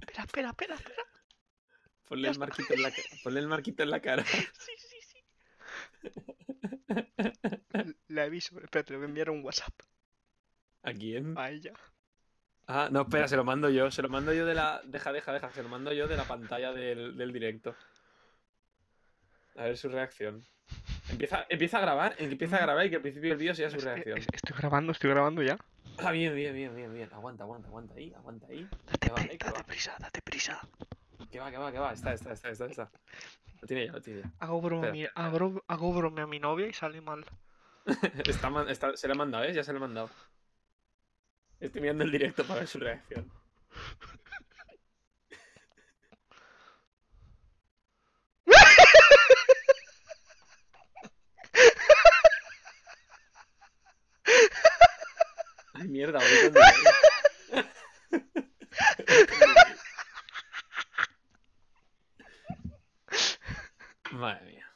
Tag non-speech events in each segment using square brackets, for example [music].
Espera, espera, espera, espera. Ponle el, marquito en la, ponle el marquito en la cara. Sí, sí, sí. La he visto, pero espérate, le voy a enviar un WhatsApp ¿A quién? a ella. Ah, no, espera, se lo mando yo. Se lo mando yo de la. Deja, deja, deja. Se lo mando yo de la pantalla del, del directo. A ver su reacción. Empieza, empieza a grabar, empieza a grabar y que al principio del vídeo sea su reacción. es- Estoy grabando, estoy grabando ya. Ah, bien, bien, bien, bien, bien. Aguanta, aguanta, aguanta ahí, aguanta ahí. Date, va, pri- prisa, date prisa. Que va, que va, que va. Está, está, está, está, está. Lo tiene ya, lo tiene ya. Hago broma, a mi, Espera. hago, hago broma a mi novia y sale mal. [laughs] Está, está- se lo he mandado, ¿eh? Ya se lo he mandado. Estoy mirando el directo para ver su reacción. Mierda, voy con delay. Madre mía.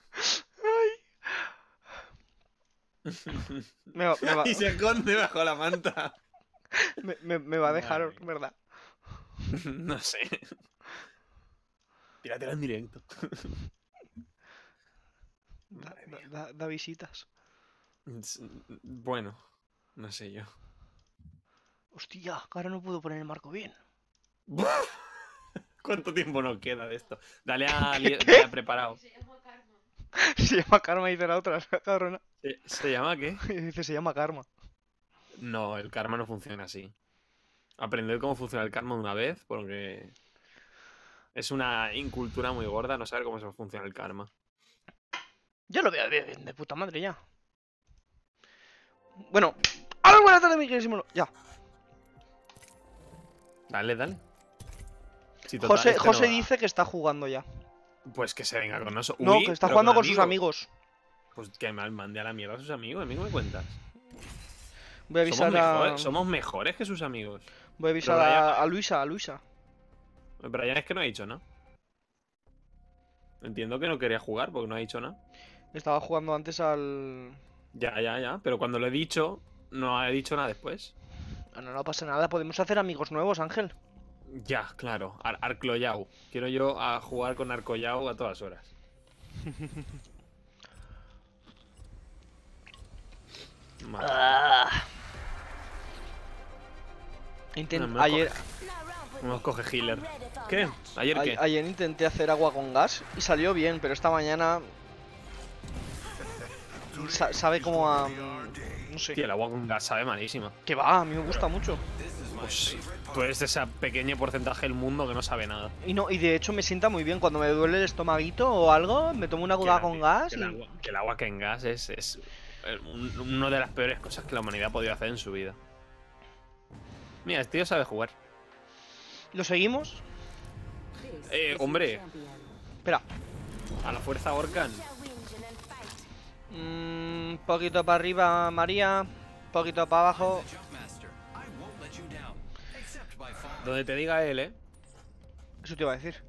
Me va, me va- Y se esconde bajo la manta. me- me- me va a dejar, Madre. ¿verdad? [laughs] No sé. Tíratela en directo. Da, da- da- da visitas. Bueno, no sé yo. Hostia, ahora no puedo poner el marco bien. [laughs] ¿Cuánto tiempo nos queda de esto? Dale a, [laughs] dale a preparado. Se llama Karma. [laughs] Se llama Karma, dice la otra, cabrona. ¿Se, se llama qué? Dice, se llama Karma. No, el karma no funciona así. Aprended cómo funciona el karma de una vez, porque es una incultura muy gorda no saber cómo se funciona el karma. Yo lo veo bien, de puta madre ya. Bueno, ¡Hola, buenas tardes, mi queridísimo! Ya. Dale, dale. Si total, José, este no va- dice que está jugando ya. Pues que se venga con nosotros. No, Uy, que está pero jugando con sus amigos. Pues que mal mande a la mierda a sus amigos. ¿A mí qué me cuentas? Voy a Somos, avisar a. mejores, somos mejores que sus amigos. Voy a avisar Brian- a, a Luisa, a Luisa. Brian es que no ha dicho nada. Entiendo que no quería jugar porque no ha dicho nada. Estaba jugando antes al. Ya, ya, ya. Pero cuando lo he dicho, no ha dicho nada después. Ah, No, no pasa nada, podemos hacer amigos nuevos, Ángel. Ya, claro. Ar Arcloyau. Quiero yo a jugar con Arcoyau a todas horas. [laughs] Ah. Intent- No, me lo ayer, No nos coge healer. ¿Qué? ¿Ayer qué? ayer intenté hacer agua con gas y salió bien, pero esta mañana. [laughs] sa- sabe como a. No sé. Tío, el agua con gas sabe malísima. Que va, a mí me gusta mucho. Pues tú eres de ese pequeño porcentaje del mundo que no sabe nada. Y no, y de hecho me sienta muy bien. Cuando me duele el estomaguito o algo, me tomo una agua con gas Que y. el, agua, que el agua que en gas es, es un- una de las peores cosas que la humanidad ha podido hacer en su vida. Mira, este tío sabe jugar. ¿Lo seguimos? Eh, hombre, Espera. a la fuerza Orcan. Un poquito para arriba, María. Poquito para abajo. Donde te diga él, ¿eh? Eso te iba a decir.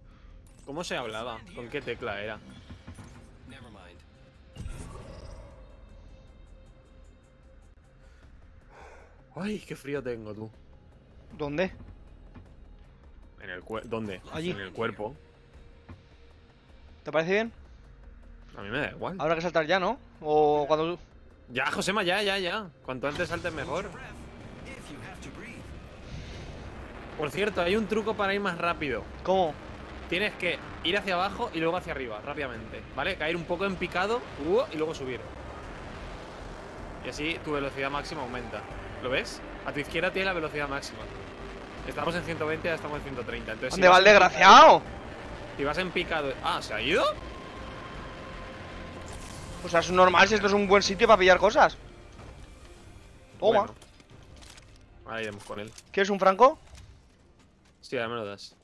¿Cómo se hablaba? ¿Con qué tecla era? Ay, qué frío tengo tú. ¿Dónde? En el cuerpo. ¿Dónde? Allí. En el cuerpo. ¿Te parece bien? A mí me da igual. Habrá que saltar ya, ¿no? O cuando tú. Ya, Josema, ya, ya, ya. Cuanto antes saltes mejor. Por cierto, hay un truco para ir más rápido. ¿Cómo? Tienes que ir hacia abajo y luego hacia arriba, rápidamente. ¿Vale? Caer un poco en picado uh, y luego subir. Y así tu velocidad máxima aumenta. ¿Lo ves? A tu izquierda tiene la velocidad máxima. Estamos en 120, ya estamos en 130. Entonces, si ¿Dónde va el desgraciado? Si vas en picado. Ah, ¿se ha ido? O sea, es normal si esto es un buen sitio para pillar cosas. Toma. Bueno. Ahora iremos con él. ¿Quieres un franco? Sí, ahora me lo das.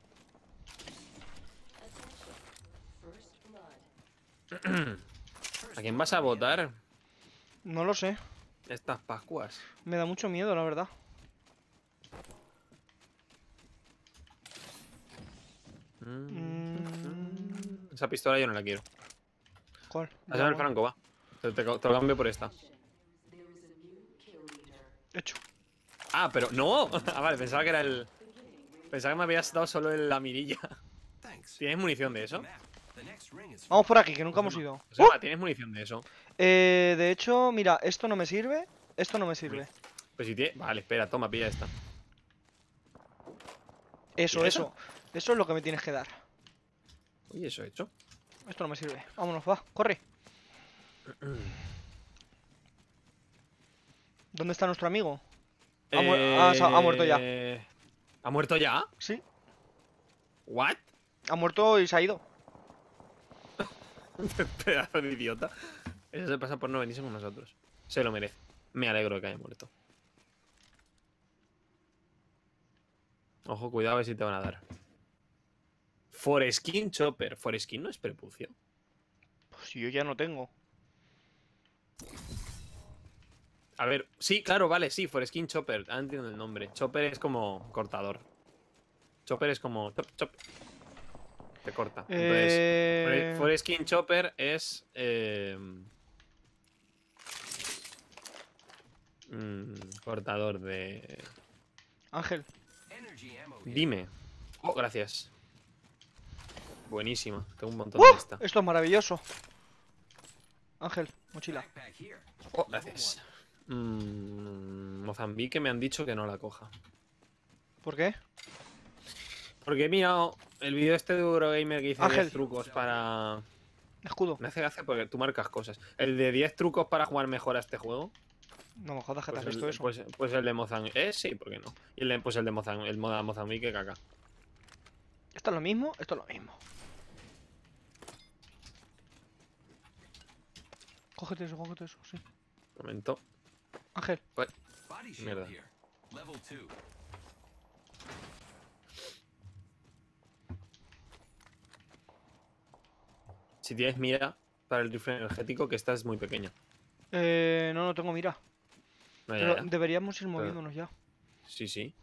[clears throat] ¿A quién vas a votar No lo sé. estas Pascuas? Me da mucho miedo, la verdad. Mm, Esa pistola yo no la quiero. ¿Cuál? Hazme el franco, va. Te, te- te lo cambio por esta. Hecho. Ah, pero no. [laughs] Ah, vale, pensaba que era el. Pensaba que me habías dado solo en la mirilla. ¿Tienes munición de eso? Vamos por aquí, que nunca hemos ido. Josema, ¿tienes munición de eso? Eh, de hecho, mira, esto no me sirve. Esto no me sirve. Pues si tiene... Vale, espera, toma, pilla esta. Eso, ¿Y eso? eso. Eso es lo que me tienes que dar. Oye, eso he hecho. Esto no me sirve. Vámonos, va, corre. ¿Dónde está nuestro amigo? Ha mu- ah, muerto ya. Eh, ¿Ha muerto ya? Sí, ¿What? ha muerto y se ha ido. [laughs] Pedazo de idiota. Eso se pasa por no venirse con nosotros. Se lo merece. Me alegro de que haya muerto. Ojo, cuidado a ver si te van a dar. Foreskin Chopper. Foreskin no es prepucio. Pues yo ya no tengo. A ver, sí, claro, vale, sí, Foreskin Chopper. Ahora entiendo el nombre. Chopper es como cortador. Chopper es como. Chop, chop. Te corta. Entonces, Eh... Fore- Foreskin Chopper es. eh, mm, cortador de. Ángel, Dime. Oh, gracias. Buenísima. Tengo un montón ¡Uh! de esta. esto es maravilloso. Ángel, mochila. Oh, gracias. Mm, Mozambique me han dicho que no la coja. ¿Por qué? Porque he mirado el vídeo este de Eurogamer que Ángel. 10 trucos para. Escudo. Me hace gracia porque tú marcas cosas. El de 10 trucos para jugar mejor a este juego. No me jodas que te Pues has el, visto eso. pues, pues el de Mozambique. Eh, sí, ¿por qué no? Y el de, pues el de Mozambique, el moda Mozambique, caca. Esto es lo mismo, esto es lo mismo. Cógete eso, cógete eso, sí. Momento. Ángel, Mierda. Si tienes mira para el rifle energético, que esta es muy pequeña. eh, no, no tengo mira. No, ya, Pero ya. deberíamos ir moviéndonos ya. Sí, sí.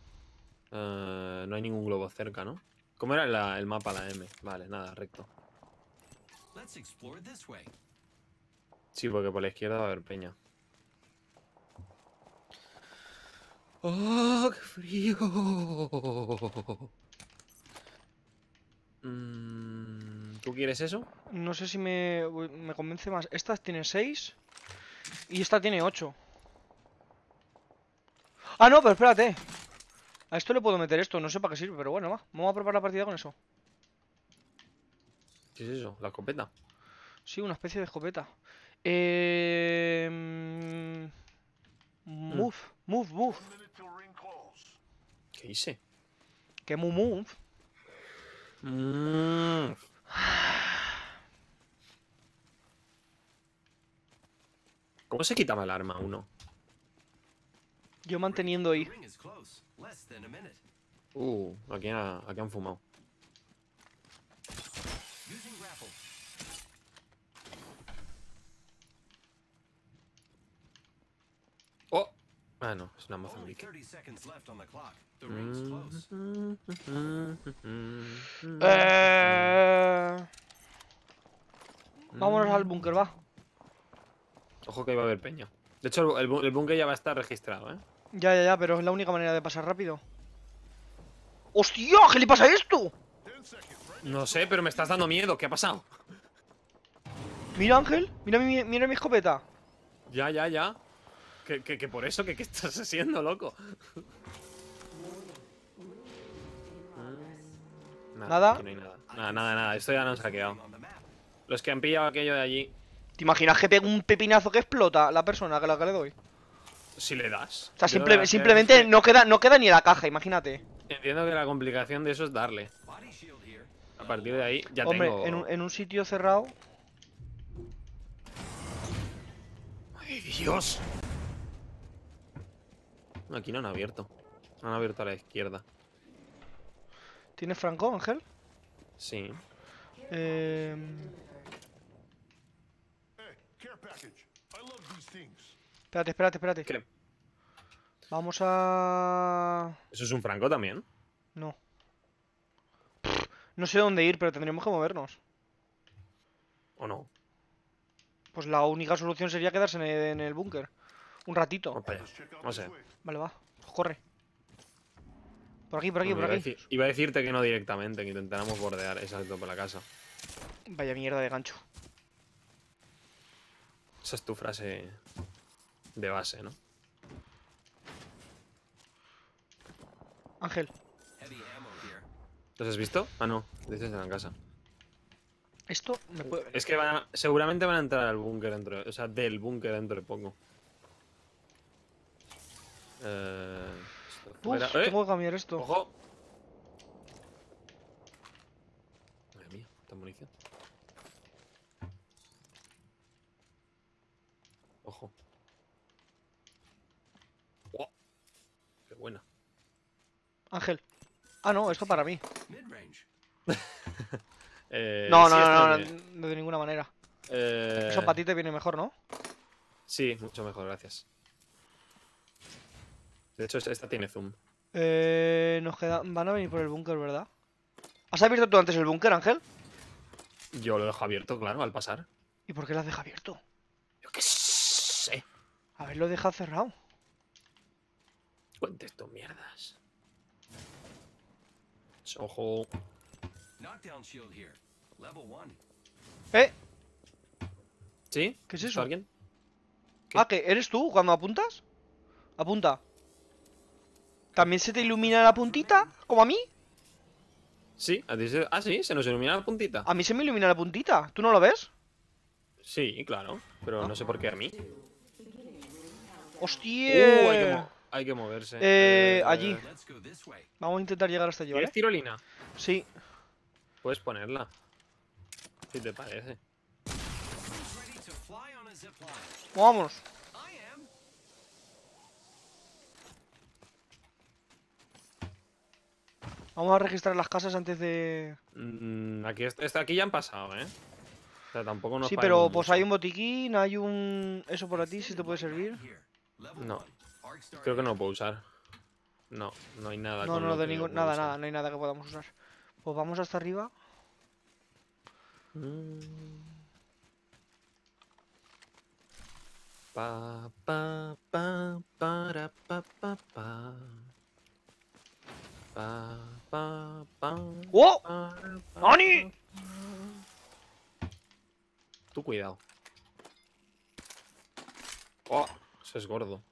Eh, no hay ningún globo cerca, ¿no? ¿Cómo era la- el mapa, la M? Vale, nada, recto. Sí, porque por la izquierda va a haber peña. ¡Oh, qué frío! Mm, ¿Tú quieres eso? No sé si me, me convence más. Esta tiene 6 y esta tiene 8. Ah, no, pero espérate. A esto le puedo meter esto, no sé para qué sirve, pero bueno, va. Vamos a probar la partida con eso. ¿Qué es eso? ¿La escopeta? Sí, una especie de escopeta. Eh... Move, move, move. ¿Qué hice? Que move, move. Mm. ¿Cómo se quitaba el arma uno? Yo manteniendo ahí. Uh, aquí, ha- aquí han fumado. Oh, ah no, es una Mozambique. Mm. Eh... Vámonos al búnker, va. Ojo que iba a haber peña. De hecho, el, búnker ya va a estar registrado, ¿eh? Ya, ya, ya, pero es la única manera de pasar rápido. ¡Hostia! ¿Qué le pasa a esto? No sé, pero me estás dando miedo. ¿Qué ha pasado? Mira, Ángel. Mira mi, mira mi escopeta. Ya, ya, ya. Que, que, que por eso, que qué estás haciendo, loco? Nada. aquí no hay nada. Nada, nada, nada. Esto ya no han saqueado. Los que han pillado aquello de allí, ¿Te imaginas que pega un pepinazo que explota la persona que la que le doy? si le das. O sea, simple- simplemente que no queda, no queda ni la caja, imagínate. Entiendo que la complicación de eso es darle. A partir de ahí ya Hombre, tengo. en, un, en un sitio cerrado. ¡Ay, Dios! Aquí no han abierto. Han abierto a la izquierda. ¿Tienes Franco, Ángel? Sí. Eh, espérate, espérate, espérate. ¿Qué? Vamos a. ¿Eso es un franco también? No. No sé dónde ir, pero tendríamos que movernos. ¿O no? Pues la única solución sería quedarse en el, en el búnker. Un ratito. No sé. Vale, va. Corre. Por aquí, por aquí, por iba, aquí. decir- iba a decirte que no directamente, que intentáramos bordear, exacto, por la casa. Vaya mierda de gancho. Esa es tu frase de base, ¿no? Ángel, ¿Los has visto? Ah, no, dices en la casa. esto me puede... Es que van a- seguramente van a entrar al búnker dentro, o sea, del búnker dentro de poco. Eh, Uf, ¡Eh! tengo que cambiar esto. ¡Ojo! Madre mía, esta munición. Ojo. ¡Qué buena! Ángel. Ah, no, esto para mí. [laughs] Eh, No, no, no, no, no, de ninguna manera. Eh, Eso para ti te viene mejor, ¿no? Sí, mucho mejor, gracias. De hecho, esta tiene zoom. Eh, nos queda... Van a venir por el búnker, ¿verdad? ¿Has abierto tú antes el búnker, Ángel? Yo lo dejo abierto, claro, al pasar. ¿Y por qué lo has dejado abierto? Yo qué sé. Haberlo dejado cerrado. Cuentes tus mierdas. Ojo. Knockdown shield here. Level one. ¿Eh? ¿Sí? ¿Qué es ¿Has visto eso? a alguien? ¿Qué? Ah, ¿que eres tú cuando apuntas? Apunta. ¿También se te ilumina la puntita? ¿Como a mí? Sí, a ti se- ah, sí, se nos ilumina la puntita. A mí se me ilumina la puntita. ¿Tú no lo ves? Sí, claro, pero Ah. no sé por qué a mí. ¡Hostia! Uh, hay, que mo- hay que moverse. Eh, allí. Vamos a intentar llegar hasta allí, ¿Quieres ¿vale? tirolina? Sí. Puedes ponerla. Si te parece. Who's Vamos a registrar las casas antes de... Mm, aquí, aquí ya han pasado, ¿eh? O sea, tampoco nos sí, pero pues mucho. hay un botiquín, hay un... Eso por ti, si te puede servir. No. Creo que no lo puedo usar. No, no hay nada. No, con no, de ningún... Nada, usar. nada, no hay nada que podamos usar. Pues vamos hasta arriba. Mm. Pa, pa, pa, para, pa, pa, pa. Pa, pa, pa, ¡Oh! ¡Nani! Tú cuidado. Oh, eso es gordo.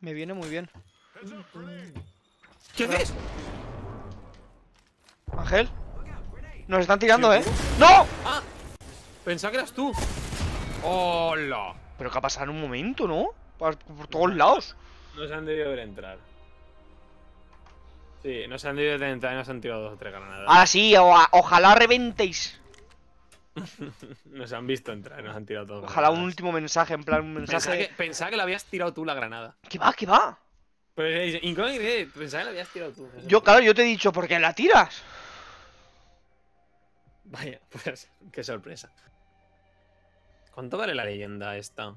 Me viene muy bien. ¿Qué haces? Ángel. Nos están tirando, ¿eh? ¡No! Ah, pensaba que eras tú. ¡Hola! Pero que ha pasado en un momento, ¿no? Por, por todos lados. No se han debido ver entrar. Sí, no se han debido de entrar y nos han tirado dos o tres granadas. Ahora sí, o- ojalá reventéis. [laughs] Nos han visto entrar y nos han tirado todos. Ojalá un último mensaje, en plan un Pensaba mensaje. que, pensaba que la habías tirado tú la granada. ¿Qué va? ¿Qué va? Pero eh, incógnito, pensaba que la habías tirado tú. Yo, claro, yo te he dicho, ¿por qué la tiras? Vaya, [laughs] pues qué sorpresa. ¿Cuánto vale la leyenda esta?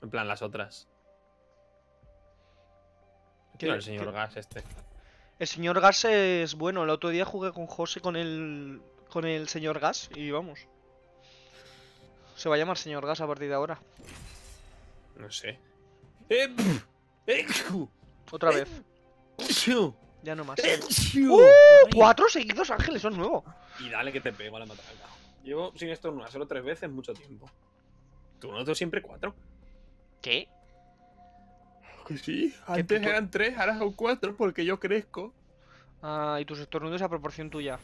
En plan, las otras. Quiero el señor qué- Gas este. El señor Gas es bueno. El otro día jugué con José con el. con el señor Gas y vamos. Se va a llamar señor Gas a partir de ahora. No sé. ¡Eh! ¡Eh! Otra vez. chu! Ya no más. ¡Eh! ¡Uh! Cuatro seguidos, Ángeles, son nuevos. Y dale que te pego a la matraca. Llevo sin estornudar solo tres veces mucho tiempo. Tú no, tú siempre cuatro. ¿Qué? Que sí. Antes puto- eran tres, ahora son cuatro porque yo crezco. Ah, y tus estornudos a proporción tuya.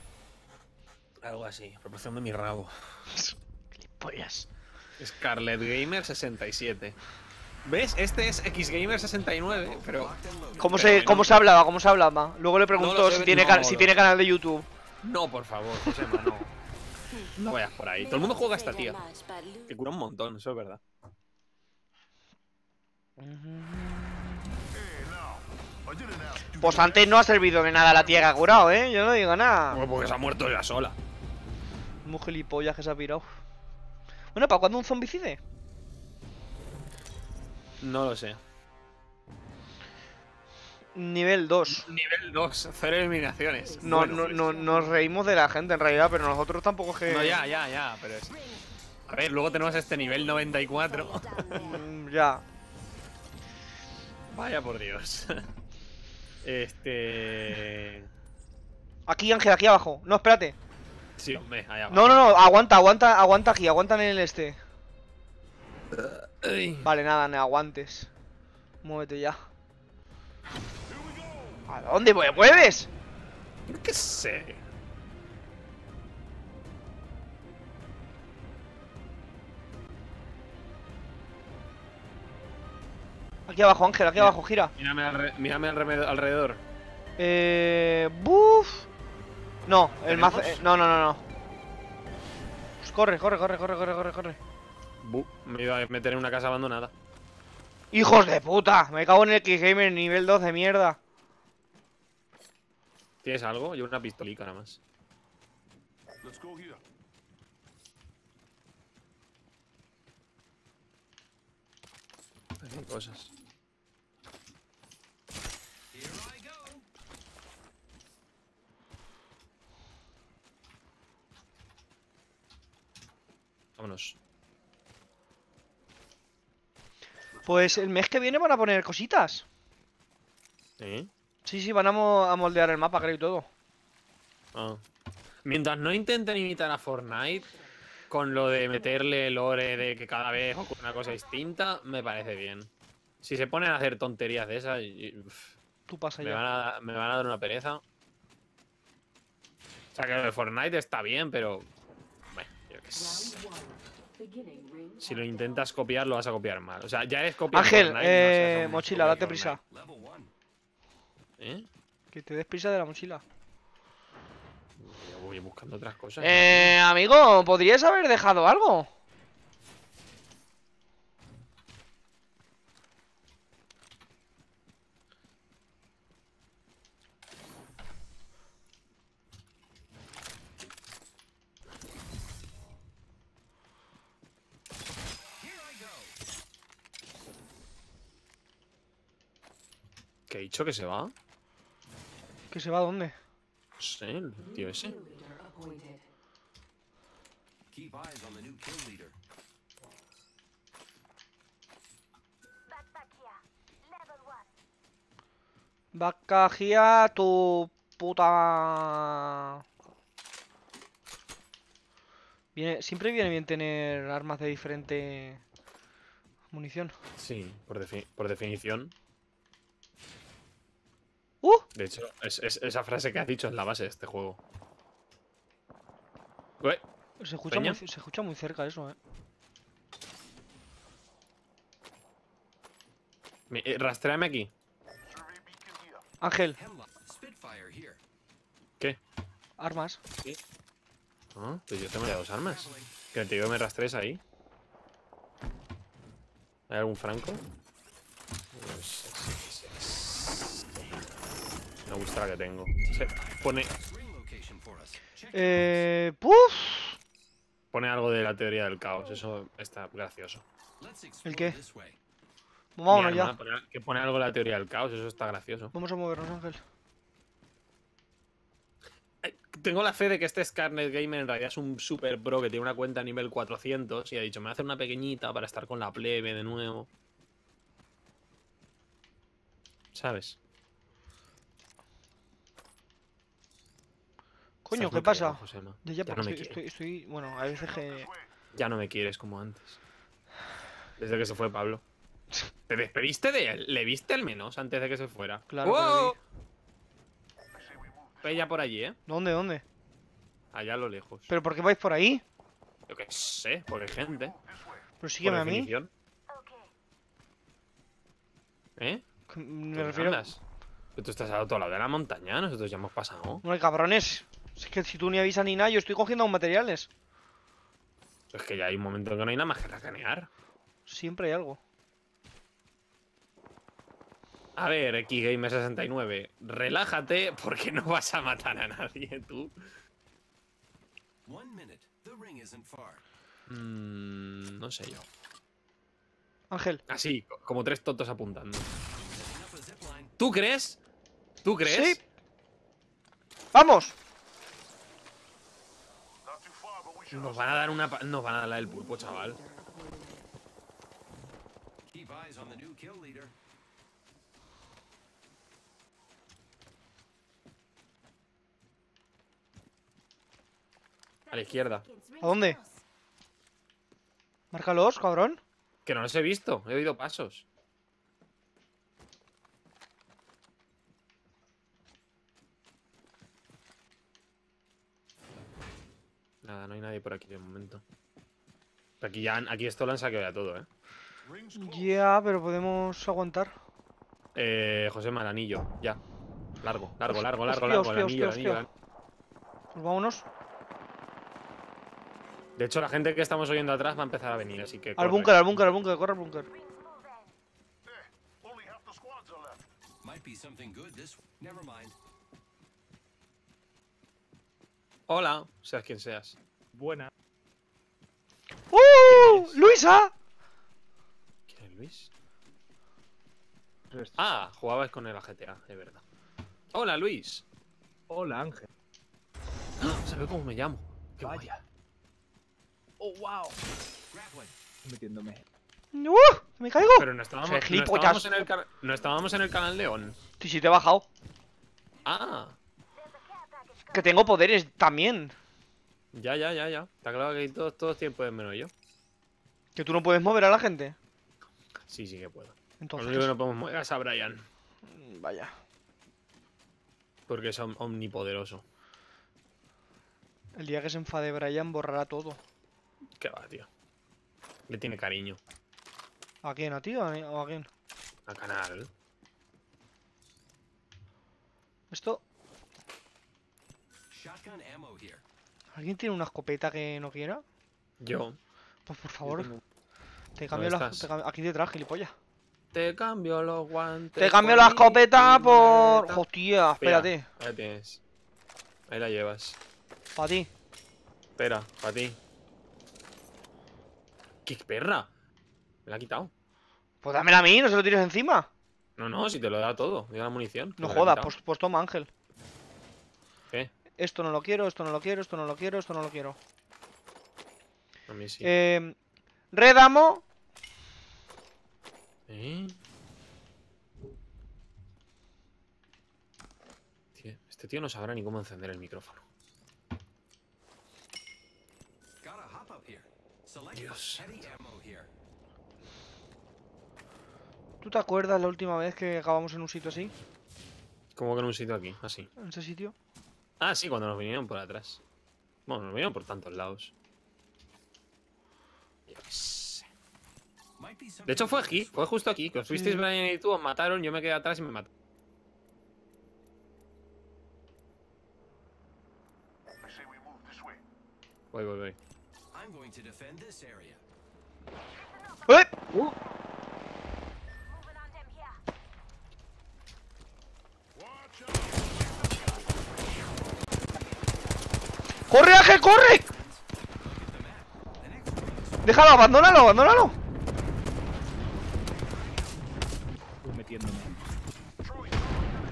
Algo así, proporción de mi rabo. [laughs] Pollas. Scarlet Gamer 67. ¿Ves? Este es X Gamer 69, pero ¿Cómo Pero se, cómo se hablaba? ¿Cómo se hablaba? Luego le pregunto sé, si, tiene no, can- si tiene canal de YouTube. no, por favor, Josema, no. No vayas por ahí. Todo el mundo juega a esta tía. Que cura un montón, eso es verdad. Pues antes no ha servido de nada la tía que ha curado, ¿eh? Yo no digo nada. Como porque se ha muerto ella sola. Muy gilipollas que se ha pirado. Bueno, ¿para cuándo un zombicide? No lo sé. Nivel 2. Nivel 2, cero eliminaciones. No, Bueno. no, no, nos reímos de la gente en realidad, pero nosotros tampoco es que. No, ya, ya, ya, pero es. A ver, luego tenemos este nivel 94. Mm, [laughs] Ya. Vaya por Dios. [laughs] Este. Aquí, Ángel, aquí abajo. No, espérate. Sí, hombre, allá No, no, no, aguanta, aguanta, aguanta aquí, aguanta en el este. Ay. Vale, nada, no aguantes. Muévete ya. ¿A dónde me mueves? Yo qué sé. Aquí abajo, Ángel, aquí abajo, gira. Mírame, alre- mírame alre- alrededor. Eh. Buf. No, el mazo. Eh, no, no, no, no. Pues corre, corre, corre, corre, corre, corre, corre. Me iba a meter en una casa abandonada. ¡Hijos de puta! Me cago en el X-Gamer nivel 2 de mierda. ¿Tienes algo? Yo una pistolica nada más. Let's go here. Hay cosas. Here I go. Vámonos. Pues el mes que viene van a poner cositas. ¿Eh? Sí, sí, van a, mo- a moldear el mapa, creo y todo. Ah. Mientras no intenten imitar a Fortnite con lo de meterle lore de que cada vez ocurre una cosa distinta, me parece bien. Si se ponen a hacer tonterías de esas, y- uf, Tú pasa me, ya. van a, me van a dar una pereza. O sea, que lo de Fortnite está bien, pero. Si lo intentas copiar, lo vas a copiar mal. O sea, ya eres copia de Ángel, Fortnite, no seas eh, mochila, date prisa. ¿Eh? Que te des prisa de la mochila. Yo voy buscando otras cosas. Eh, amigo, ¿podrías haber dejado algo? Dicho que se va? ¿Que se va a dónde? No sé, el tío ese. Vacagia tu puta. Viene, siempre viene bien tener armas de diferente munición. Sí, por, defi- por definición. ¡Uh! De hecho, es- es- esa frase que has dicho es la base de este juego. Ué, Se escucha, muy, ¿Peña? ce- se escucha muy cerca eso, eh. mi- eh, rastréame aquí. Ángel. ¿Qué? armas. Ah, pues yo tengo ya dos armas. Que te digo me rastrees ahí. ¿Hay algún franco? Pues, sí, sí, sí. Me gusta la que tengo. Se pone. Eh. ¡Puf! pone algo de la teoría del caos. Eso está gracioso. Explore qué? Vámonos ya. que pone algo de la teoría del caos. Eso está gracioso. Vamos a movernos, Ángel. Eh, Tengo la fe de que este Scarnet Gamer en realidad es un super pro que tiene una cuenta a nivel 400 y ha dicho, me voy a hacer una pequeñita para estar con la plebe de nuevo. ¿Sabes? Coño, ¿qué pasa? Josema. Ya, ya, no me estoy, quieres. estoy, estoy- Bueno, a veces que. Ya no me quieres como antes. Desde que se fue Pablo. [laughs] ¿Te despediste de él? ¿Le viste al menos antes de que se fuera? Claro que ¡Wow! Ve ya por allí, ¿eh? ¿Dónde, dónde? Allá a lo lejos. ¿Pero por qué vais por ahí? Yo qué sé, porque hay gente. Pero sígueme a mí. ¿Eh? que Me ¿Dónde refiero. andas? Pero tú estás al otro lado de la montaña, nosotros ya hemos pasado. No hay cabrones. Es que si tú ni avisas ni nada, yo estoy cogiendo materiales. Es que ya hay un momento en que no hay nada más que racanear. Siempre hay algo. A ver, XGamer69, relájate porque no vas a matar a nadie tú. One minute. The ring isn't far. Mm, no sé yo. Ángel, Así, co- como tres tontos apuntando. ¿Tú crees? ¿Tú crees? Sí. ¡vamos! Nos van a dar una... Nos van a dar el pulpo, chaval. A la izquierda. ¿A dónde? Márcalos, cabrón. Que no los he visto, he oído pasos. Por aquí de momento. Aquí ya, aquí esto lo han saqueado ya todo, ¿eh? Ya, pero podemos aguantar. Eh, José el anillo, ya. Largo, largo, largo, largo, Hostia, largo, hostia, el anillo, el hostia, anillo. Pues vámonos. De hecho, la gente que estamos oyendo atrás va a empezar a venir, así que. Al corre. búnker, al búnker, al búnker, corre al búnker. Hola, seas quien seas. Buena. ¡Uh! ¡Luisa! ¿Quién es Luis? Pues, Ah, jugabas con el GTA, de verdad. Hola, Luis. Hola, Ángel. Ah, ¿Sabe cómo me llamo? Qué. Vaya. Oh, wow. Metiéndome. ¡Uh! ¡Me caigo! Pero no estábamos, no estábamos, en el no estábamos en el canal León. Sí, sí, te he bajado. Ah, Que tengo poderes también. Ya, ya, ya, ya. Está claro que hay todos, todos tiempos menos yo. Que tú no puedes mover a la gente. Sí, sí que puedo. Lo Entonces. único que no podemos mover es a Brian. mm, Vaya. Porque es om- omnipoderoso. El día que se enfade Brian borrará todo. ¿Qué va, tío? Le tiene cariño. ¿A quién? ¿A ti o a a quién? Al canal. Esto. Shotgun ammo here. ¿Alguien tiene una escopeta que no quiera? Yo. Pues por favor, tengo- te cambio la. estás? te cambio- Aquí detrás, gilipollas. Te cambio los guantes. Te cambio la escopeta por. Hostia, Mira, espérate. Ahí tienes. Ahí la llevas. Para ti. Espera, para ti. ¡Qué perra! Me la ha quitado. Pues dámela a mí, no se lo tires encima. No, no, si te lo da todo. Diga la munición. No jodas, pues, pues toma, Ángel. Esto no lo quiero, esto no lo quiero, esto no lo quiero, esto no lo quiero. A mí sí. Eh, Redamo. ¿Eh? Tío, este tío no sabrá ni cómo encender el micrófono. Dios. ¿Tú te acuerdas la última vez que acabamos en un sitio así? ¿Cómo que en un sitio aquí? Así. ¿En ese sitio? Ah, sí, cuando nos vinieron por atrás. Bueno, nos vinieron por tantos lados. De hecho fue aquí, fue justo aquí. Que os fuisteis Sí. Brian y tú, os mataron, yo me quedé atrás y me mataron. Voy, voy, voy. ¡Eh! Watch ¡Corre, Ángel, corre! Déjalo, abandónalo, abandónalo.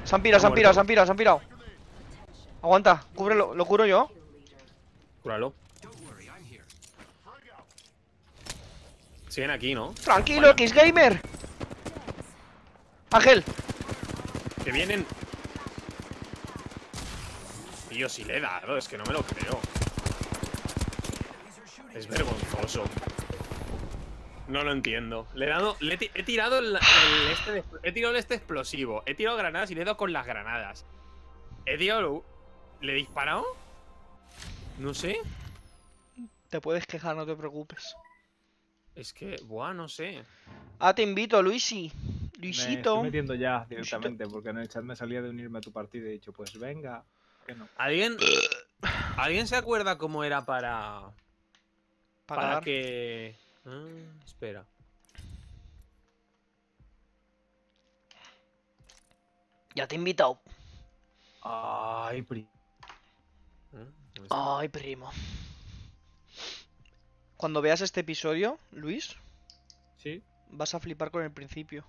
Se han pirado, se han pirado, se han pirado, se han pirado. Aguanta, cúbrelo, lo curo yo. Cúralo. Siguen aquí, ¿no? Tranquilo, X-Gamer. Ángel, Que vienen. Tío, si le he dado, es que no me lo creo. Es vergonzoso. No lo entiendo. Le he dado. le he, ti- he tirado el, el este de- he tirado el este explosivo. He tirado granadas y le he dado con las granadas. He tirado. ¿Le he disparado? No sé. te puedes quejar, no te preocupes. Es que. Buah, no sé. Ah, te invito, Luisi. Me Luisito. estoy metiendo ya directamente porque en el chat me salía de unirme a tu partida y he dicho, pues venga. Que no. ¿Alguien. ¿Alguien se acuerda cómo era para. Para que. Ah, espera. Ya te he invitado. Ay, pri. Ah. Ay, primo. Cuando veas este episodio, Luis, Sí. vas a flipar con el principio.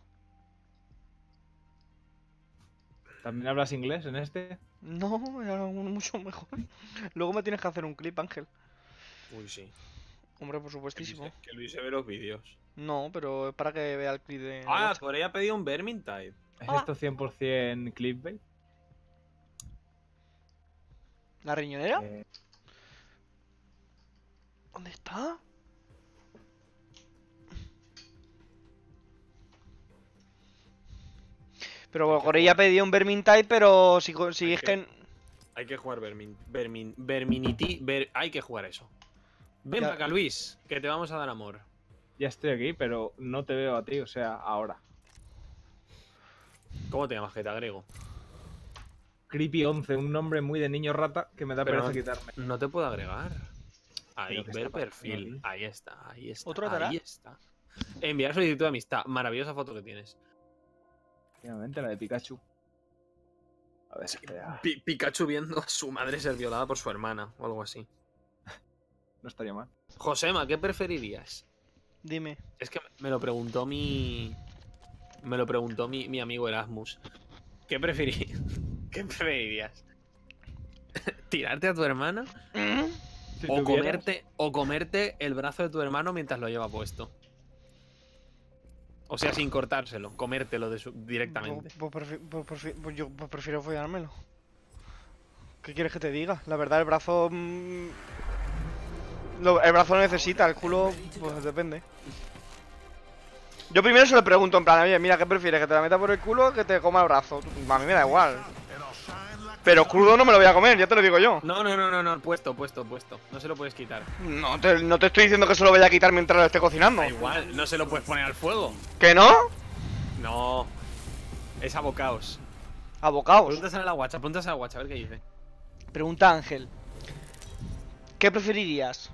¿También hablas inglés en este? No, era uno mucho mejor. [laughs] Luego me tienes que hacer un clip, Ángel. Uy, sí. Hombre, por supuestísimo. que Luis se ve los vídeos. No, pero es para que vea el clip de. Ah, por ahí ha pedido un Vermintide. ¿Es Ah. esto 100% clickbait? ¿La riñonera? Eh, ¿Dónde está? Pero Corella pedía un Vermintide, pero si, si es que... Hay que jugar Vermin, Vermin, Verminity. Ver- hay que jugar eso. Ven Ya. para acá, Luis, que te vamos a dar amor. Ya estoy aquí, pero no te veo a ti, o sea, ahora. ¿Cómo te llamas? Que te agrego. Creepy 11, un nombre muy de niño rata que me da Pero pereza no- quitarme. No te puedo agregar. Ahí, ver perfil. Ahí está, ahí está. ¿Otro atará? ahí está. Enviar solicitud de amistad. Maravillosa foto que tienes. Efectivamente, la de Pikachu. A ver. Pi- Pikachu viendo a su madre ser violada por su hermana o algo así. [laughs] No estaría mal. Josema, ¿qué preferirías? Dime. Es que me lo preguntó mi. Me lo preguntó mi, mi amigo Erasmus. ¿Qué preferirías? [laughs] ¿Qué preferirías? [laughs] ¿Tirarte a tu hermana? Si O tuvieras- comerte, o comerte el brazo de tu hermano mientras lo lleva puesto. O sea, sin cortárselo, comértelo de su- directamente. Pues prefi- pues pues yo pues prefiero follármelo. ¿Qué quieres que te diga? La verdad, el brazo... mm, el brazo lo necesita, el culo, pues depende. Yo primero se lo pregunto en plan, oye, mira, ¿qué prefieres? ¿Que te la meta por el culo o que te coma el brazo? A mí me da igual. Pero crudo no me lo voy a comer, ya te lo digo yo. No, no, no, no, no, puesto, puesto, puesto. No se lo puedes quitar. No te, no te estoy diciendo que se lo vaya a quitar mientras lo esté cocinando. Da igual, no se lo puedes poner al fuego. ¿Que no? No. Es abocaos. Abocaos. Pregúntaselo a la guacha, pregúntaselo a la guacha, a ver qué dice. Pregunta Ángel. ¿Qué preferirías?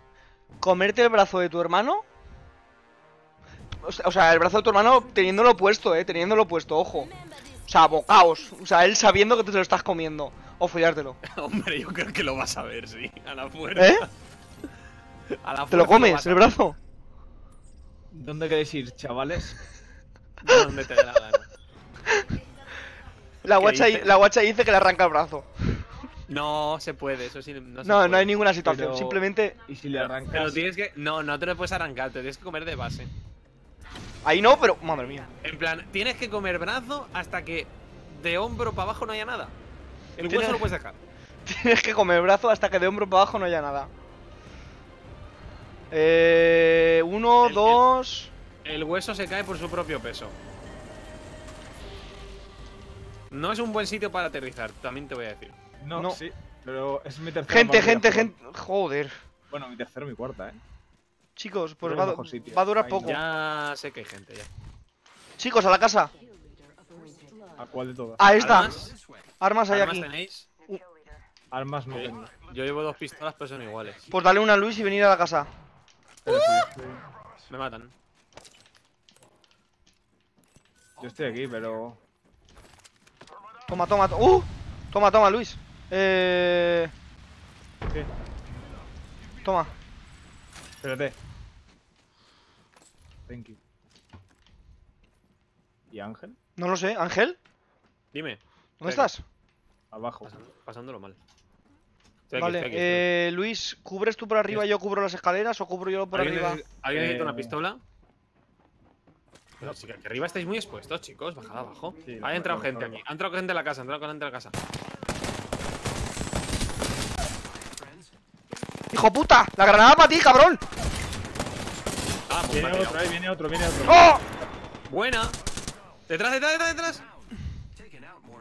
¿Comerte el brazo de tu hermano? O sea, o sea, el brazo de tu hermano teniéndolo puesto, eh, teniéndolo puesto, ojo. O sea, bocaos. O sea, él sabiendo que te lo estás comiendo. O follártelo. [laughs] Hombre, yo creo que lo vas a ver, sí. A la fuerza. ¿Eh? [laughs] A la ¿Te lo fuerza comes, el brazo? ¿Dónde queréis ir, chavales? [laughs] Donde te dé la gana. La ¿Qué guacha, dice? di- la guacha dice que le arranca el brazo. No se puede, eso sí. No, se No, no hay ninguna situación. Pero- Simplemente. Y si le Pero arrancas. tienes que. No, no te lo puedes arrancar, te tienes que comer de base. Ahí no, pero. Madre mía. En plan, tienes que comer brazo hasta que de hombro para abajo no haya nada. El Tienes- hueso lo puedes dejar. [laughs] Tienes que comer brazo hasta que de hombro para abajo no haya nada. Eh. Uno, El- dos. El hueso se cae por su propio peso. No es un buen sitio para aterrizar, también te voy a decir. No, No. sí. Pero es mi tercera. Gente, partida gente, gente. Joder. Bueno, mi tercera y mi cuarta, ¿eh? Chicos, pues va, a durar Ahí poco. Ya sé que hay gente ya. Chicos, a la casa. ¿A cuál de todas? Ahí está. Armas, Armas hay armas aquí. tenéis. Armas no Yo, tengo. yo llevo dos pistolas, pero son iguales. Pues dale una a Luis y venir a la casa. Sí, estoy- Me matan. yo estoy aquí, pero. Toma, toma, to- ¡Uh! Toma, toma, Luis. Eh. ¿Qué? Toma. Espérate. Thank you. ¿Y Ángel? No lo sé. ¿Ángel? Dime. ¿Dónde Espera. estás? Abajo. Pasando- pasándolo mal. Estoy aquí, Vale. estoy aquí, Eh, Luis, ¿cubres tú por arriba y yo cubro las escaleras o cubro yo por ¿Alguien, arriba? necesita, ¿alguien necesita una Eh, pistola? Pero sí que aquí arriba estáis muy expuestos, chicos. Bajad abajo. Sí, ha entrado gente aquí. Ha entrado gente en la casa. Ha entrado gente en la casa. ¡Hijo puta! ¡La granada para ti, cabrón! Viene otro, ahí viene otro, viene otro. ¡Oh! Buena. Detrás, detrás, detrás, detrás.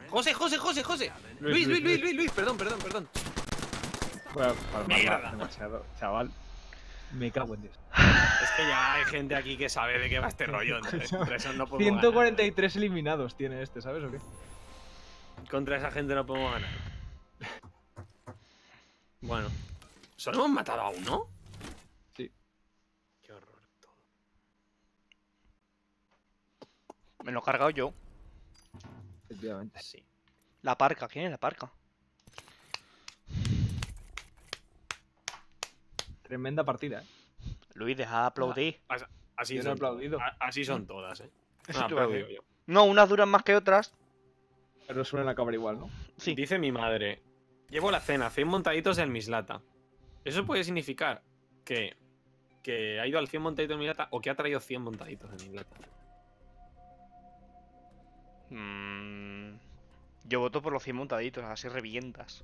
José, José, José, José. Luis, Luis, Luis, Luis, Luis. Perdón, perdón, perdón. Voy a palmarla Mierda. demasiado, chaval. Me cago en Dios. Es que ya hay gente aquí que sabe de qué va este rollo. [laughs] no podemos ganar. 143 eliminados tiene este, ¿sabes o qué? Contra esa gente no podemos ganar. Bueno. ¿Solo hemos matado a uno? Sí. Qué horror todo. Me lo he cargado yo. Efectivamente. Sí. La parca, ¿quién es la parca? Tremenda partida, ¿eh? Luis, deja de aplaudir. As- Así Yo no he son, aplaudido. así son todas, eh. No, yo. Unas duran más que otras. Pero suelen acabar igual, ¿no? Sí. Dice mi madre, llevo la cena, 100 montaditos en mislata. Eso puede significar que, que ha ido al 100 montaditos en mislata o que ha traído 100 montaditos en mislata. Mm, yo voto por los 100 montaditos, así revientas.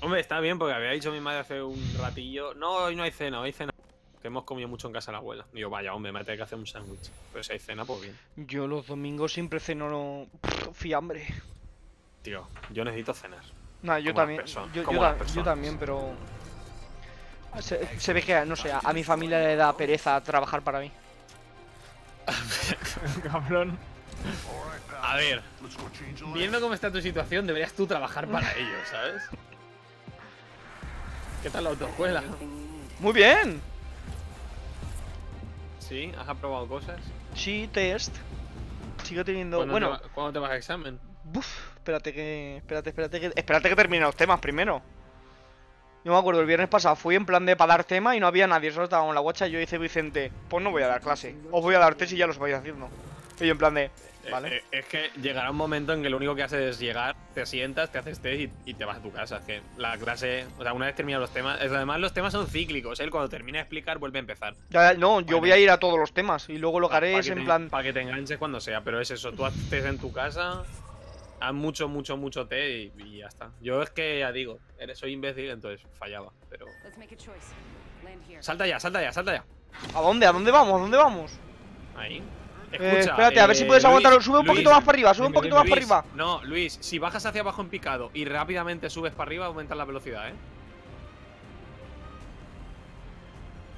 Hombre, está bien porque había dicho mi madre hace un ratillo. No, hoy no hay cena, hoy hay cena. Que hemos comido mucho en casa de la abuela. Y yo, vaya, hombre, me tengo que hacer un sándwich. Pero si hay cena, pues bien. Yo los domingos siempre ceno fiambre. Tío, yo necesito cenar. Nah, yo también. Yo, yo ta- también, pero. Se, se ve que, no sé, a, a mi familia le da pereza trabajar para mí. [laughs] Cabrón. A ver, viendo cómo está tu situación, deberías tú trabajar para ellos, ¿sabes? ¿Qué tal la autoescuela? Muy bien. ¿Sí? ¿Has aprobado cosas? Sí, test. Sigo teniendo. ¿Cuándo, Bueno, te, va- ¿cuándo te vas a examen? Buf, espérate que. Espérate, espérate que. Espérate que termine los temas primero. Yo me acuerdo, el viernes pasado fui en plan de para dar tema y no había nadie, solo estábamos en la guacha y yo hice Vicente, pues no voy a dar clase. Os voy a dar test y ya los vais haciendo. Y yo en plan de. Vale. Eh, eh, es que llegará un momento en que lo único que haces es llegar, te sientas, te haces test y, y te vas a tu casa. Es que la clase, o sea, una vez terminados los temas, es- además los temas son cíclicos. Él cuando termina de explicar vuelve a empezar. Ya, no, yo voy a ir a todos los temas y luego lo que haré es en te- plan. Para que te enganches cuando sea, pero es eso, tú haces test en tu casa, haz mucho, mucho, mucho test y, y ya está. Yo es que ya digo, eres, soy imbécil, entonces fallaba. Pero. Salta ya, salta ya, salta ya. ¿A dónde? ¿A dónde vamos? ¿A dónde vamos? Ahí. Eh, espérate, a ver si puedes aguantar. Sube un poquito más para arriba, sube un poquito más para arriba. No, Luis, si bajas hacia abajo en picado y rápidamente subes para arriba, aumentas la velocidad, ¿eh?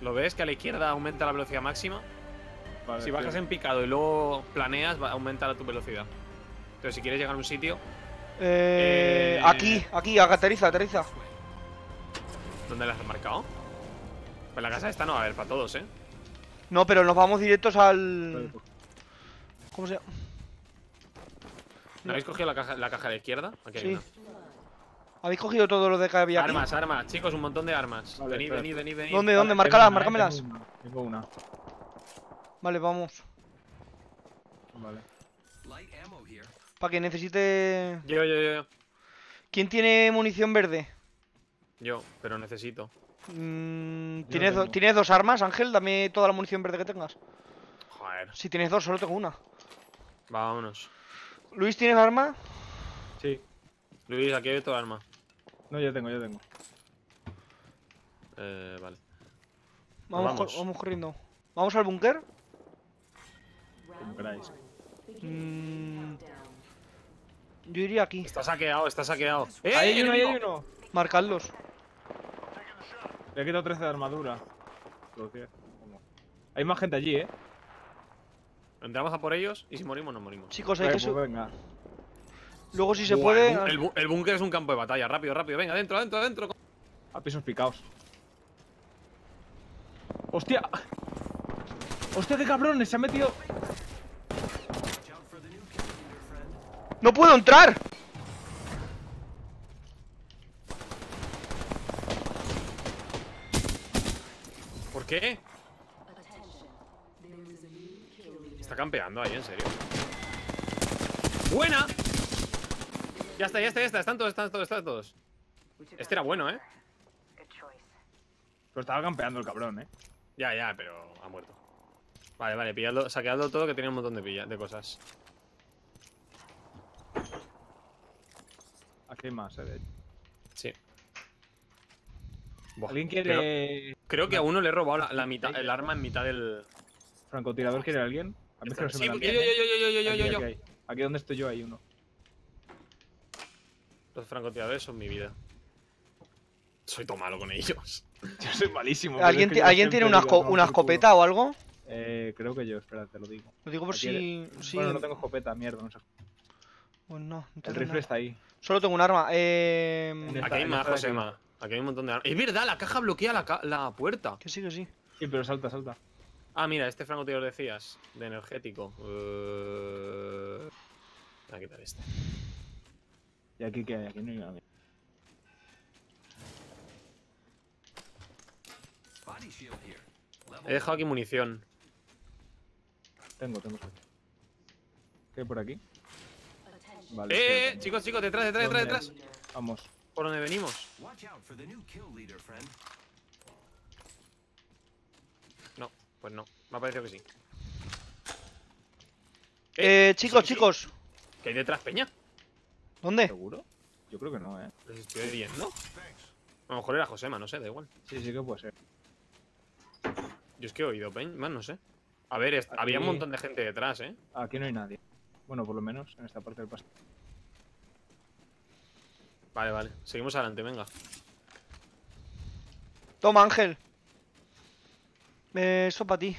¿Lo ves? Que a la izquierda aumenta la velocidad máxima. Vale, Si bajas tío. en picado y luego planeas, va- aumenta tu velocidad. Entonces, si quieres llegar a un sitio, Eh, Eh, Aquí, aquí, aterriza, aterriza. ¿dónde la has marcado? Pues la casa esta no va a haber para todos, ¿eh? No, pero nos vamos directos al. ¿Cómo se llama? ¿No habéis cogido la caja, la caja de izquierda? Aquí hay Sí. ¿Habéis cogido todo lo de que había aquí? Armas, armas, chicos, un montón de armas. Vale, venid, venid, venid, venid. ¿Dónde, Vale, dónde? tengo Márcalas, una, eh, márcamelas. Tengo una, tengo una. Vale, vamos. Vale. Para que necesite. Yo, yo, yo, yo. ¿Quién tiene munición verde? Yo, pero necesito. Mm, ¿tienes, do-. ¿Tienes dos armas, Ángel? Dame toda la munición verde que tengas. Joder. Si tienes dos, solo tengo una. Vámonos. Luis, ¿tienes arma? Sí. Luis, aquí hay todo arma. No, yo tengo, yo tengo. Eh, vale. Vamos, vamos. cor- vamos corriendo. ¿Vamos al búnker? Como queráis. Mm, yo iría aquí. Está saqueado, está saqueado. ¡Eh! Ahí hay uno, ahí hay uno. Marcarlos. Le he quitado 13 de armadura. Hay más gente allí, eh. Entramos a por ellos y si morimos, no morimos. Chicos, hay que pues su- venga. Luego si se Buah, puede... El, bu- el búnker es un campo de batalla. Rápido, rápido. Venga, adentro, adentro, adentro. A pisos picados. ¡Hostia! ¡Hostia de cabrones! Se ha metido. ¡No puedo entrar! ¿Por qué? Está campeando ahí, en serio. ¡Buena! Ya está, ya está, ya está. Están todos, están todos, están todos. Este era bueno, ¿eh? Pero estaba campeando el cabrón, eh. Ya, ya, pero ha muerto. Vale, vale, pilladlo, saqueadlo todo que tiene un montón de, pilla, de cosas. Aquí hay más, eh. Sí. Buah, ¿Alguien creo, quiere. creo que a uno le he robado la, la mitad, el arma en mitad del. ¿Francotirador quiere alguien? A mí es que no se me Sí, yo, bien, yo, eh. yo, yo, yo, yo, Aquí, yo, yo. aquí hay. Aquí donde estoy yo hay uno. Los francotiradores son mi vida. Soy todo malo con ellos. [laughs] Yo soy malísimo. ¿Alguien, es que ¿alguien tiene una, digo, esco- "No, una por culo". escopeta o algo? Eh, creo que yo, espera, te lo digo. Lo digo por Aquí si... eres- sí. Bueno, no tengo escopeta, mierda. No sé. Pues no, El rifle está ahí. Solo tengo un arma. Eh... El- Aquí hay más, de aquí. Josema. Aquí hay un montón de armas. Es verdad, la caja bloquea la, ca- la puerta. Que sí, que sí. Sí, pero salta, salta. Ah, mira, este francotirador decías. De energético. Eh, Voy a quitar este. Y aquí que hay, aquí no hay nada. He dejado aquí munición. Tengo, tengo. suerte. ¿Qué hay por aquí? Vale. ¡Eh, eh, chicos, chicos! ¡Detrás, detrás, detrás, detrás! Vamos. ¿Por dónde venimos? Pues no. Me ha parecido que sí. Eh, chicos, sí, sí. chicos. ¿Qué hay detrás, Peña? ¿Dónde? ¿Seguro? Yo creo que no, ¿eh? Les estoy viendo. A lo mejor era Josema, no sé, da igual. Sí, sí que puede ser. Yo es que he oído Pain, más no sé. A ver, había un montón de gente detrás, ¿eh? Aquí no hay nadie. Bueno, por lo menos en esta parte del pastel. Vale, vale. Seguimos adelante, venga. Toma, Ángel. Eh, eso para ti.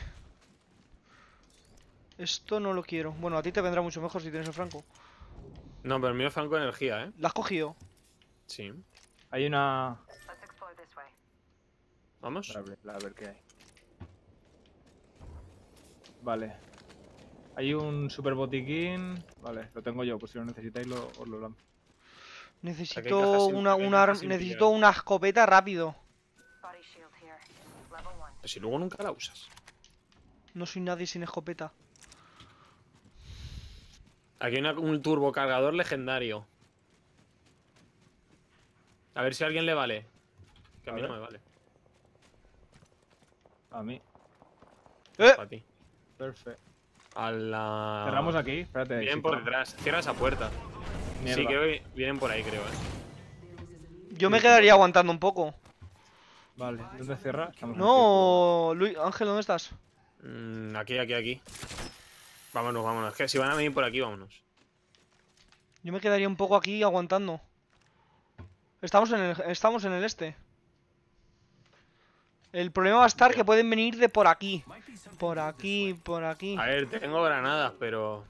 Esto no lo quiero. Bueno, a ti te vendrá mucho mejor si tienes el franco. No, pero el mío es franco de energía, ¿eh? ¿La has cogido? Sí. Hay una. Vamos. A ver, a ver qué hay. Vale. Hay un super botiquín. Vale, lo tengo yo, pues si lo necesitáis lo, os lo lanzo. Necesito una, una necesito pillar. una escopeta rápido. Pero si luego nunca la usas. No soy nadie sin escopeta. Aquí hay una- un turbocargador legendario. A ver si a alguien le vale. Que a, A mí ver. no me vale. A mí. ¡Eh! Para ti. Perfecto. A la... Cerramos aquí. Espérate. Vienen si por detrás. Cierra esa puerta. Mierda. Sí, creo que vienen por ahí, creo, eh. Yo me quedaría aguantando un poco. Vale, ¿dónde No, Luis, Ángel, ¿dónde estás? Mm, aquí, aquí, aquí. Vámonos, vámonos. Es que si van a venir por aquí, vámonos. Yo me quedaría un poco aquí aguantando. Estamos en el, estamos en el este. El problema va a estar que pueden venir de por aquí. Por aquí, por aquí. A ver, tengo granadas, pero...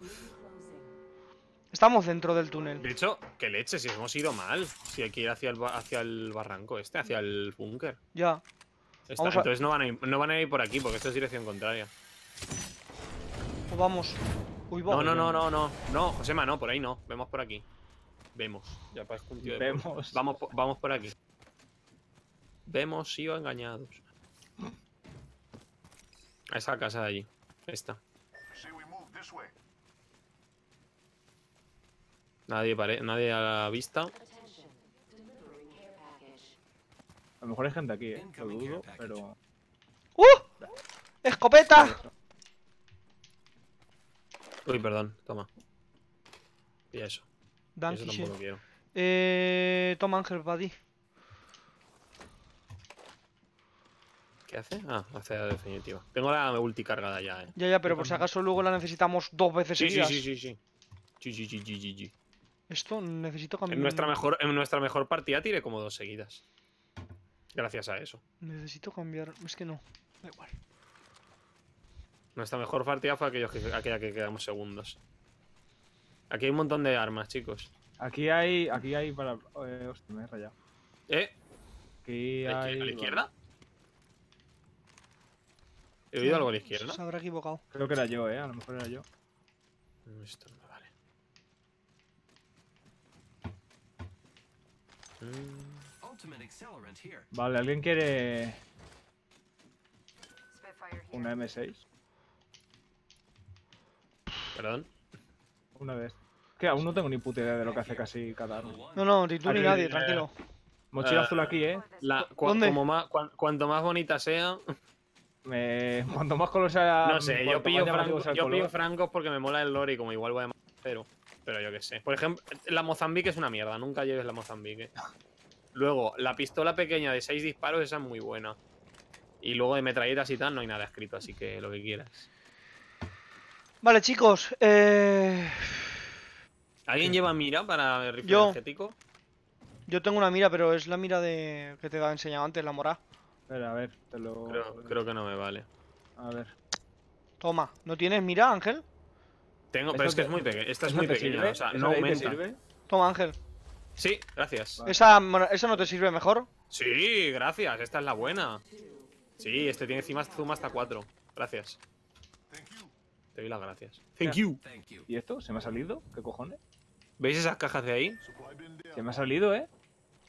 Estamos dentro del túnel. De hecho, qué leche, si hemos ido mal. Si hay que ir hacia el, hacia el barranco este, hacia el búnker. Ya. Está- Vamos a- Entonces no van, a ir, no van a ir por aquí, porque esto es dirección contraria. Pues vamos. Uy. No, no, no, no, no. No, Josema, no, por ahí no. Vemos por aquí. Vemos. Ya parezco un tío de pueblo. Vemos. Vamos, vamos por aquí. Vemos sido engañados. A esa casa de allí. Esta. See, we move this way. Nadie, pare nadie a la vista. A lo mejor hay gente aquí, eh. Lo dudo, pero. ¡Uh! ¡Escopeta! Uy, perdón, toma. Y eso. Danke eso tampoco quiero. Eh, toma Ángel, para ti. ¿Qué hace? Ah, hace la definitiva. Tengo la ulti cargada ya, eh. Ya, ya, pero por si acaso luego la necesitamos dos veces Sí, sí, seguidas. sí, sí, sí. Sí, sí, sí, sí, sí, sí. Esto necesito cambiar. En nuestra mejor, en nuestra mejor partida tiré como dos seguidas. Gracias a eso. Necesito cambiar. Es que no. Da igual. Nuestra mejor partida fue aquellos que- aquella que quedamos segundos. Aquí hay un montón de armas, chicos. Aquí hay. Aquí hay para. Eh, hostia, me he rayado. ¿Eh? Aquí ¿A la hay. a la izquierda? ¿He oído algo a la izquierda? Se habrá equivocado. Creo que era yo, eh. A lo mejor era yo. Esto no me vale. ¿alguien quiere una M6? Perdón. Una vez. Que aún no tengo ni puta idea de lo que hace casi cada arma. No, no, ni tú ni nadie, eh, tranquilo. Mochila Eh, azul aquí, eh. La, cua- ¿Dónde? como más, cuan- cuanto más bonita sea. Me... Cuanto más color sea. No sé, yo pillo, franco- yo pillo francos porque me mola el lore y como igual voy a pero Pero yo qué sé. Por ejemplo, la Mozambique es una mierda. Nunca lleves la Mozambique. Luego, la pistola pequeña de 6 disparos, esa es muy buena. Y luego de metralletas y tal, no hay nada escrito, así que lo que quieras. Vale, chicos. Eh... ¿Alguien lleva mira para el rifle Yo. energético? Yo tengo una mira, pero es la mira de que te he enseñado antes, la morada. Espera, a ver, te lo. Creo, creo que no me vale. A ver. Toma. ¿No tienes mira, Ángel? Tengo, ¿Eso pero es que es muy pequeña. Esta es ¿Eso muy pequeña, sirve? o sea, ¿Eso no aumenta. sirve? Toma, Ángel. Sí, gracias. Vale. ¿Esa, ¿Esa no te sirve mejor? Sí, gracias. Esta es la buena. Sí, este tiene encima zoom hasta 4. Gracias. Thank you. Te doy las gracias. Thank you. ¿Y esto? ¿Se me ha salido? ¿Qué cojones? ¿Veis esas cajas de ahí? Se me ha salido, eh.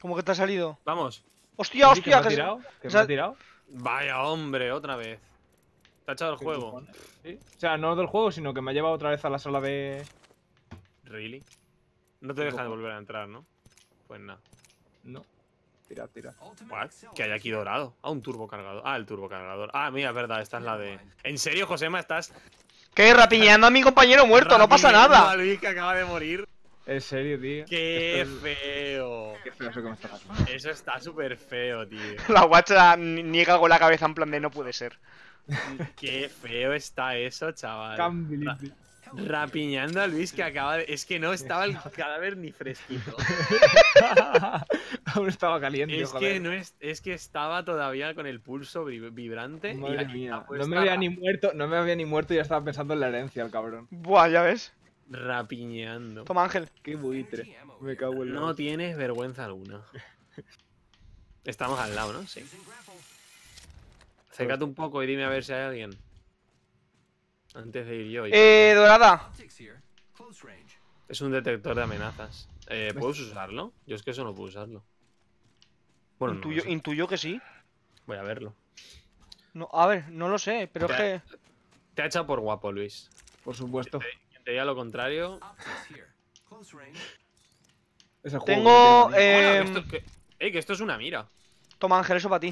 ¿Cómo que te ha salido? Vamos. ¡Hostia, hostia! me ha tirado. Que esa- me ha tirado. Vaya hombre, otra vez. ¿Te ha echado el ¿Qué juego? Sí. O sea, no del juego, sino que me ha llevado otra vez a la sala de. ¿Really? No te ¿Qué deja de volver a entrar, ¿no? Pues nada. No. Tira, tira. What? Que hay aquí dorado. Ah, un turbo cargador. Ah, el turbo cargador. Ah, mira, es verdad, esta es la de. ¿En serio, Josema? Estás. ¿Qué? Rapiñando a mi compañero muerto, no pasa nada. a Luis que acaba de morir. En serio, tío. ¡Qué Esto es- feo! Qué feo eso que me está pasando. Eso está súper feo, tío. [laughs] La guacha ni- niega con la cabeza en plan de no puede ser. Qué feo está eso, chaval. Rapiñando a Luis que acaba de... Es que no estaba el cadáver ni fresquito. [laughs] Aún estaba caliente, Es joder. que, no es, es que estaba todavía con el pulso vib- vibrante. Madre mía. No me había ni muerto, no me había ni muerto y ya estaba pensando en la herencia, el cabrón. Buah, ya ves. Rapiñando. Toma, Ángel. Qué buitre. Me cago en la No tienes vergüenza alguna. Estamos al lado, ¿no? Sí. Acércate un poco y dime a ver si hay alguien. Antes de ir yo. y- Eh, Dorada. Es un detector de amenazas. Eh, ¿Puedes usarlo? Yo es que eso no puedo usarlo. Bueno, no Intuyo, sé. intuyo que sí. Voy a verlo. No, a ver, no lo sé, pero es Te- que. Te ha echado por guapo, Luis. Por supuesto. Te diga lo contrario. Es el juego. Tengo. que tiene, Hola, Eh, que esto, que- ey, que esto es una mira. toma, Ángel, eso para ti.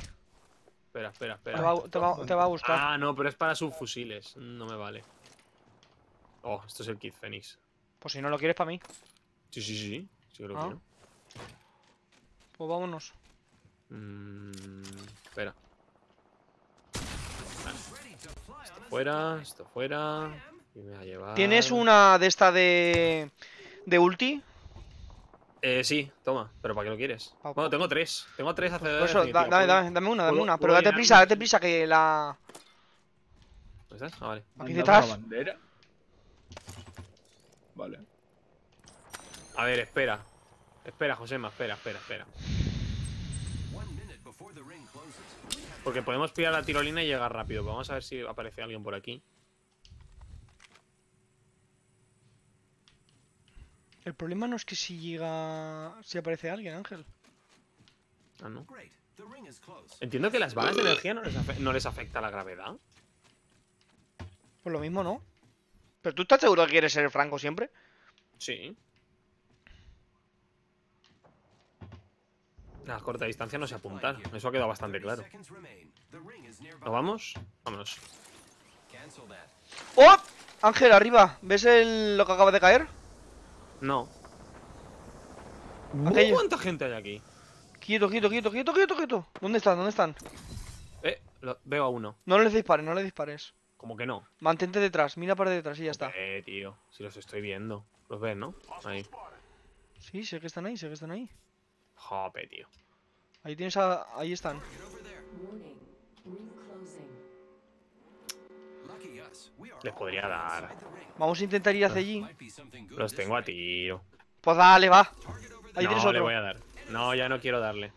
Espera, espera, Te espera. va, te va- te va a gustar. Ah, no, pero es para subfusiles. No me vale. Oh, esto es el Kid Phoenix. Pues si no lo quieres para mí, Sí, sí, sí. Sí que lo Ah. quiero. pues vámonos. Mm, espera. Vale. Esto fuera, esto fuera. Y me va a llevar. ¿Tienes una de esta de. de ulti? Eh, sí, toma. ¿Pero para qué lo quieres? Pa- Bueno, tengo tres. Tengo tres Por hacedores. eso, da- dame, ¿Puedo- dame, dame una, dame una. Pero date prisa, date prisa que la. ¿Dónde estás? Ah, vale. Aquí ¿Mandamos detrás. la bandera? Vale. A ver, espera. Espera, Josema, espera, espera, espera. Porque podemos pillar la tirolina y llegar rápido. Vamos a ver si aparece alguien por aquí. El problema no es que si llega. si aparece alguien, Ángel. Ah, no. Entiendo que las balas de energía no les, afe- no les afecta la gravedad. Pues lo mismo, ¿no? ¿Pero tú estás seguro que quieres ser franco siempre? Sí. A corta distancia no se apuntar. Eso ha quedado bastante 30 claro. ¿Nos vamos? Vámonos. ¡Oh! Ángel, arriba. ¿Ves el... lo que acaba de caer? No. ¿Cuánta gente hay aquí? Quieto, quieto, quieto, quieto, quieto, quieto. ¿Dónde están? ¿Dónde están? Eh, lo- veo a uno. No les dispares, no les dispares. Como que no. Mantente detrás, mira para detrás y ya está. Eh, tío. Si los estoy viendo. Los ves, ¿no? Ahí. Sí, sé que están ahí, sé que están ahí. Jope, tío. Ahí tienes a... Ahí están. Les podría dar. Vamos a intentar ir hacia allí. Something good Los tengo a tiro. Pues dale, va. Ahí tienes No, le voy a dar. No, ya no quiero darle.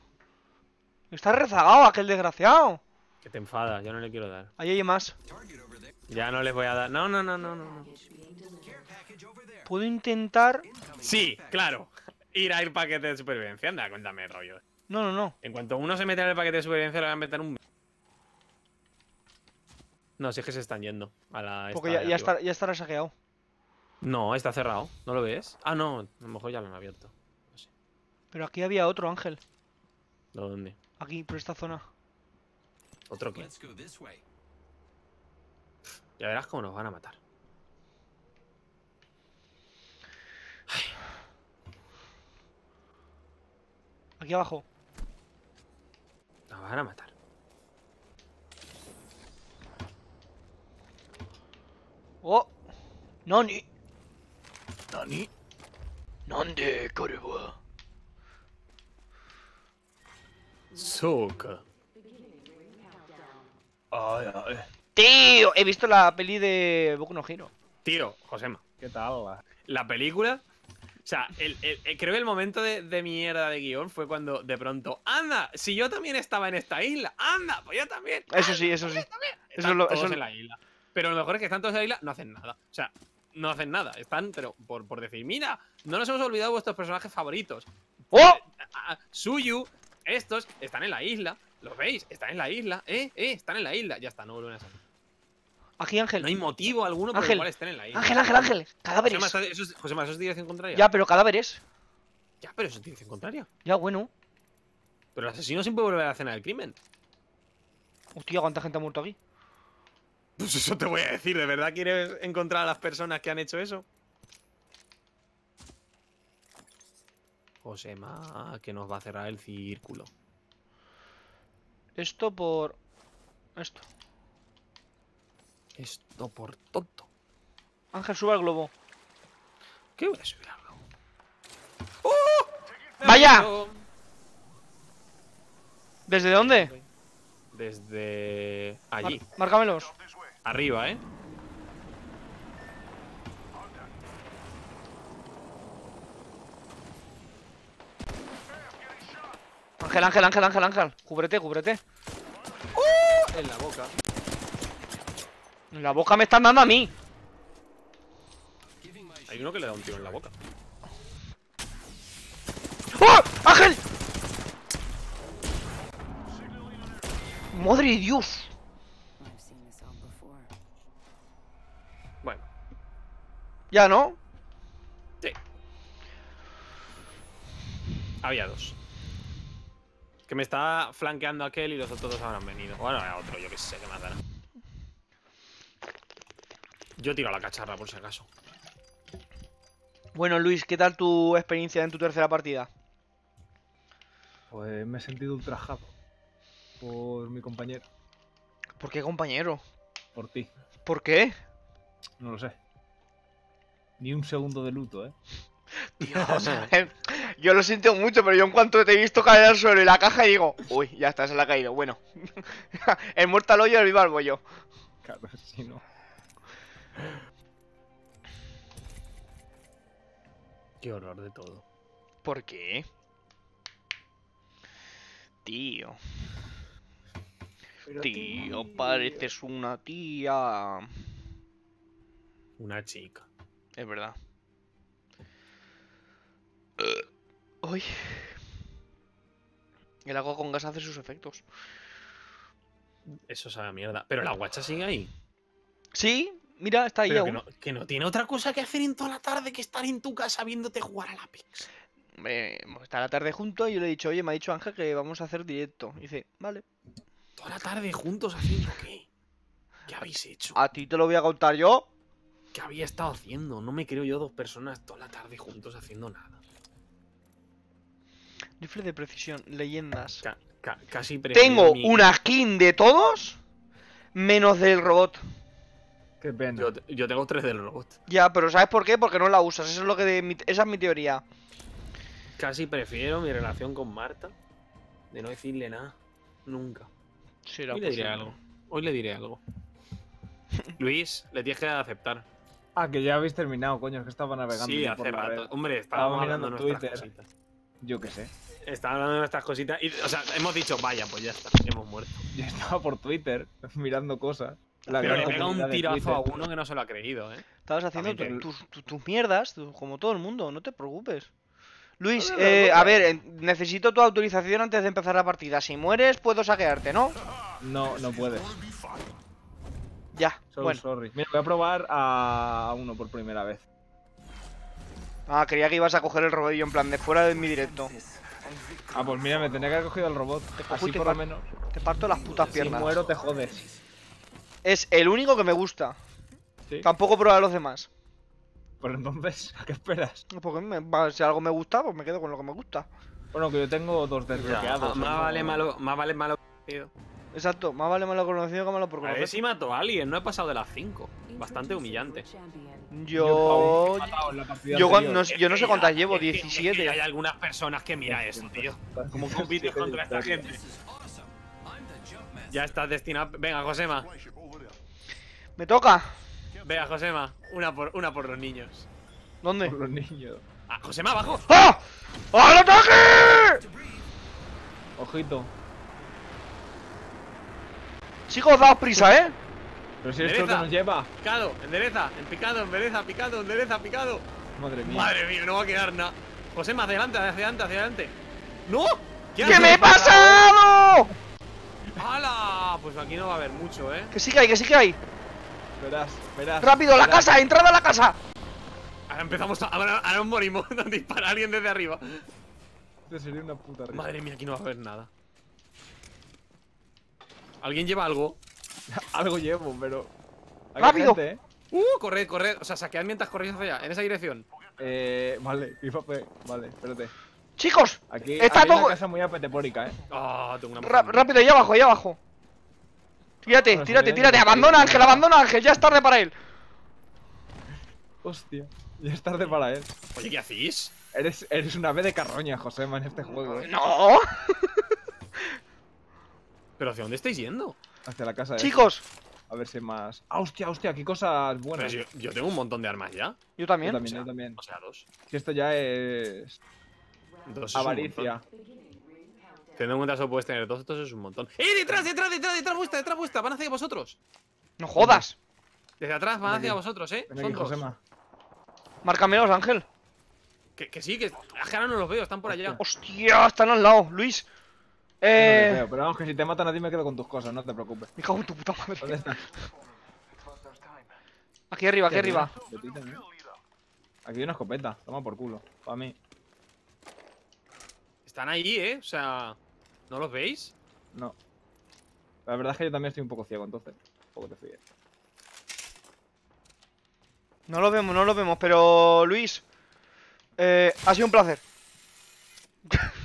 Está rezagado aquel desgraciado. Que te enfadas, ya no le quiero dar. Ahí hay más. Ya no les voy a dar. No, no, no, no, no. Puedo intentar... Sí, claro. Ir a ir paquete de supervivencia. Anda, cuéntame, rollo. No, no, no. En cuanto uno se mete en el paquete de supervivencia, le van a meter un. No, si es que se están yendo a la. esta Porque ya, está, ya estará saqueado. No, está cerrado. ¿No lo ves? Ah, no. A lo mejor ya lo han abierto. Pero aquí había otro, Ángel. ¿Dónde? Aquí, por esta zona. ¿Otro qué? Let's go this way. Ya verás cómo nos van a matar. Aquí abajo. Nos van a matar. ¡Oh! ¡Nani! ¿Nani? ¿Nande, Korewa? Soka. Ay, ay. ¡Tío! He visto la peli de Boku no Hero. Tío, Josema. ¿Qué tal? La película. O sea, el- el- el- creo que el momento de, de mierda de guion fue cuando de pronto. ¡Anda! Si yo también estaba en esta isla. ¡Anda! Pues yo también. Eso sí, eso sí. Eso lo- eso- en la isla. Pero lo mejor es que están todos en la isla, no hacen nada. O sea, no hacen nada. Están, pero por, por decir, mira, no nos hemos olvidado vuestros personajes favoritos. ¡Oh! A- Suyu, estos están en la isla. ¿Los veis? Están en la isla. ¿Eh? ¿Eh? Están en la isla. Ya está, no vuelven a salir. Aquí, Ángel. No hay motivo alguno por el cual estén en la isla. Ángel, Ángel, Ángel. Cadáveres. ¿estás- eso es, Josema, ¿eso es dirección contraria? Ya, pero cadáveres. Ya, pero eso es dirección contraria. Ya, bueno. Pero el asesino siempre vuelve a la escena del crimen. Hostia, cuánta gente ha muerto aquí. Pues eso te voy a decir, ¿de verdad quieres encontrar a las personas que han hecho eso? Josema, que nos va a cerrar el círculo. Esto por... Esto. Esto por tonto. Ángel, sube al globo. ¿Qué voy a subir algo? ¡Vaya! ¿Desde dónde? Desde Mar- allí, márcamelos. Arriba, ¿eh? Ángel, Ángel, Ángel, Ángel, Ángel. Cúbrete, cúbrete. En la boca. En la boca me están dando a mí. Hay uno que le da un tiro en la boca. ¡Oh! ¡Ángel! ¡Madre de Dios! Ya, ¿no? sí. Había dos. Que me está flanqueando aquel y los otros dos habrán venido. Bueno, era otro, yo que sé, que más dará. Yo tiro a la cacharra por si acaso. Bueno, Luis, ¿qué tal tu experiencia en tu tercera partida? Pues me he sentido ultrajado por mi compañero, ¿Por qué, compañero? por ti. ¿Por qué? No lo sé. Ni un segundo de luto, ¿eh? O sea, [laughs] yo lo siento mucho, pero yo en cuanto te he visto caer al suelo y la caja digo, uy, ya está, se le ha caído. Bueno, [laughs] el muerto al hoyo, el vivo al bollo. Claro, si no. Qué horror de todo. ¿Por qué? Tío, tío, pareces una tía. Una chica. Es verdad. Uy. El agua con gas hace sus efectos. Eso sabe a mierda. Pero la guacha sigue ahí. Sí, mira, está ahí Pero que no, que no tiene otra cosa que hacer en toda la tarde que estar en tu casa viéndote jugar a la. Eh, hemos estado la tarde juntos y yo le he dicho, oye, me ha dicho Ángel que vamos a hacer directo. Y dice, vale. Toda la tarde juntos haciendo qué? ¿Qué habéis hecho? A ti te lo voy a contar yo. ¿Qué había estado haciendo? No me creo yo dos personas toda la tarde juntos haciendo nada. Rifle de precisión, leyendas. Ca- ca- casi Tengo mi- una skin de todos, menos del robot. Qué pena. Yo, yo tengo tres del robot. Ya, pero ¿sabes por qué? Porque no la usas. Eso es lo que de mi- esa es mi teoría. Casi prefiero mi relación con Marta de no decirle nada. Nunca. Será Hoy le diré algo. Hoy le diré algo. [laughs] Luis, le tienes que aceptar. Ah, que ya habéis terminado, coño, es que estaba navegando. Sí, por hace la rato. red. Hombre, Estaba estábamos hablando mirando de nuestras Twitter. cositas. Yo qué sé. Estaba hablando de nuestras cositas. Y, o sea, hemos dicho, vaya, pues ya está, hemos muerto. [laughs] Yo estaba por Twitter [laughs] mirando cosas. La Pero le pega un tirazo a uno que no se lo ha creído, ¿eh? Estabas haciendo tu- tus, tus- tus mierdas, tu- como todo el mundo, no te preocupes. Luis, eh, a ver, necesito tu autorización antes de empezar la partida. Si mueres, puedo saquearte, ¿no? No, no puedes. Ya, So bueno. sorry. Mira, voy a probar a uno por primera vez. Ah, creía que ibas a coger el rodillo en plan de fuera de mi directo. Ah, pues mira, me tenía que haber cogido el robot. cojo y Así te por lo menos. Te parto las putas Si piernas. muero, te jodes. Es el único que me gusta. ¿Sí? Tampoco prueba a los demás. Pues entonces, [laughs] ¿a qué esperas? Porque me- si algo me gusta, pues me quedo con lo que me gusta. Bueno, que yo tengo dos desbloqueados. más, vale malo, más vale malo que Exacto, más vale malo conocido que malo por A ver conocer. si mató a alguien, no he pasado de las 5. Bastante humillante. Yo. Yo, anterior. no sé- yo no sé cuántas llevo, Es que- es que 17. hay algunas personas que mira eso, tío. ¿Cómo compites contra esta gente? Ya estás destinado. Venga, Josema. Me toca. Venga, Josema. Una por, una por los niños. ¿Dónde? Por los niños. Ah, Josema, abajo. ¡Ah! ¡Al ataque! Ojito. Chicos, daos prisa, ¿eh? Pero si esto que nos lleva. Picado, endereza, en picado, endereza, picado, endereza, picado. Madre mía. Madre mía, no va a quedar nada. Josema, hacia adelante, hacia adelante, hacia adelante. ¡No! ¿Qué me he pasado? ¡Hala! Pues aquí no va a haber mucho, ¿eh? Que sí que hay, que sí que hay. Verás, verás. Rápido, la casa, entrada a la casa. Ahora empezamos a. Ahora, ahora nos morimos. [laughs] Nos dispara alguien desde arriba. Esto sería una puta risa. Madre mía, aquí no va a haber nada. ¿Alguien lleva algo? [laughs] Algo llevo, pero. Hay ¡Rápido! gente, ¿eh? ¡Uh! Corred, corred. O sea, saquead mientras corréis hacia allá, en esa dirección. Eh, vale, [laughs] pe- Vale, espérate. Chicos, Aquí, Está aquí todo- una casa muy apetepórica, eh. Ah, tengo una ra- moza. rápido, ahí abajo, ahí abajo. Tírate, Bueno, tírate, tírate. Abandona. Ángel, abandona, Ángel. Ya es tarde para él. Hostia. Ya es tarde para él. Oye, ¿qué hacéis? Eres, eres una ave de carroña, Josema, en este juego, eh. No. [laughs] ¿Pero hacia dónde estáis yendo? Hacia la casa de Chicos, A ver si hay más. ¡Ah, hostia, hostia! ¡Qué cosas buenas! yo, yo tengo un montón de armas ya. yo Yo también. también, o sea, yo también. O sea, dos. Si esto ya es. Dos Avaricia. Teniendo en cuenta solo puedes tener dos, entonces es un montón. ¡Eh, detrás, detrás, detrás, detrás vuestra, detrás vuestra! Van hacia vosotros. No jodas. Desde atrás van hacia vosotros, ¿eh? Ven Son aquí, dos. Josema. Márcamelos, Ángel. Que, que sí, que que ahora no los veo, están por allá. Hostia, están al lado. Luis. No Eh. veo, pero vamos, que si te matan a ti me quedo con tus cosas, no te preocupes. Me cago en tu puta ¿Dónde madre. Aquí arriba, aquí arriba. También. Aquí hay una escopeta, toma por culo. Para mí. Están ahí, ¿eh? O sea, ¿no los veis? No. La verdad es que yo también estoy un poco ciego, entonces. Un poco te fíes. No lo vemos, no lo vemos, pero Luis. Eh, ha sido un placer. [laughs]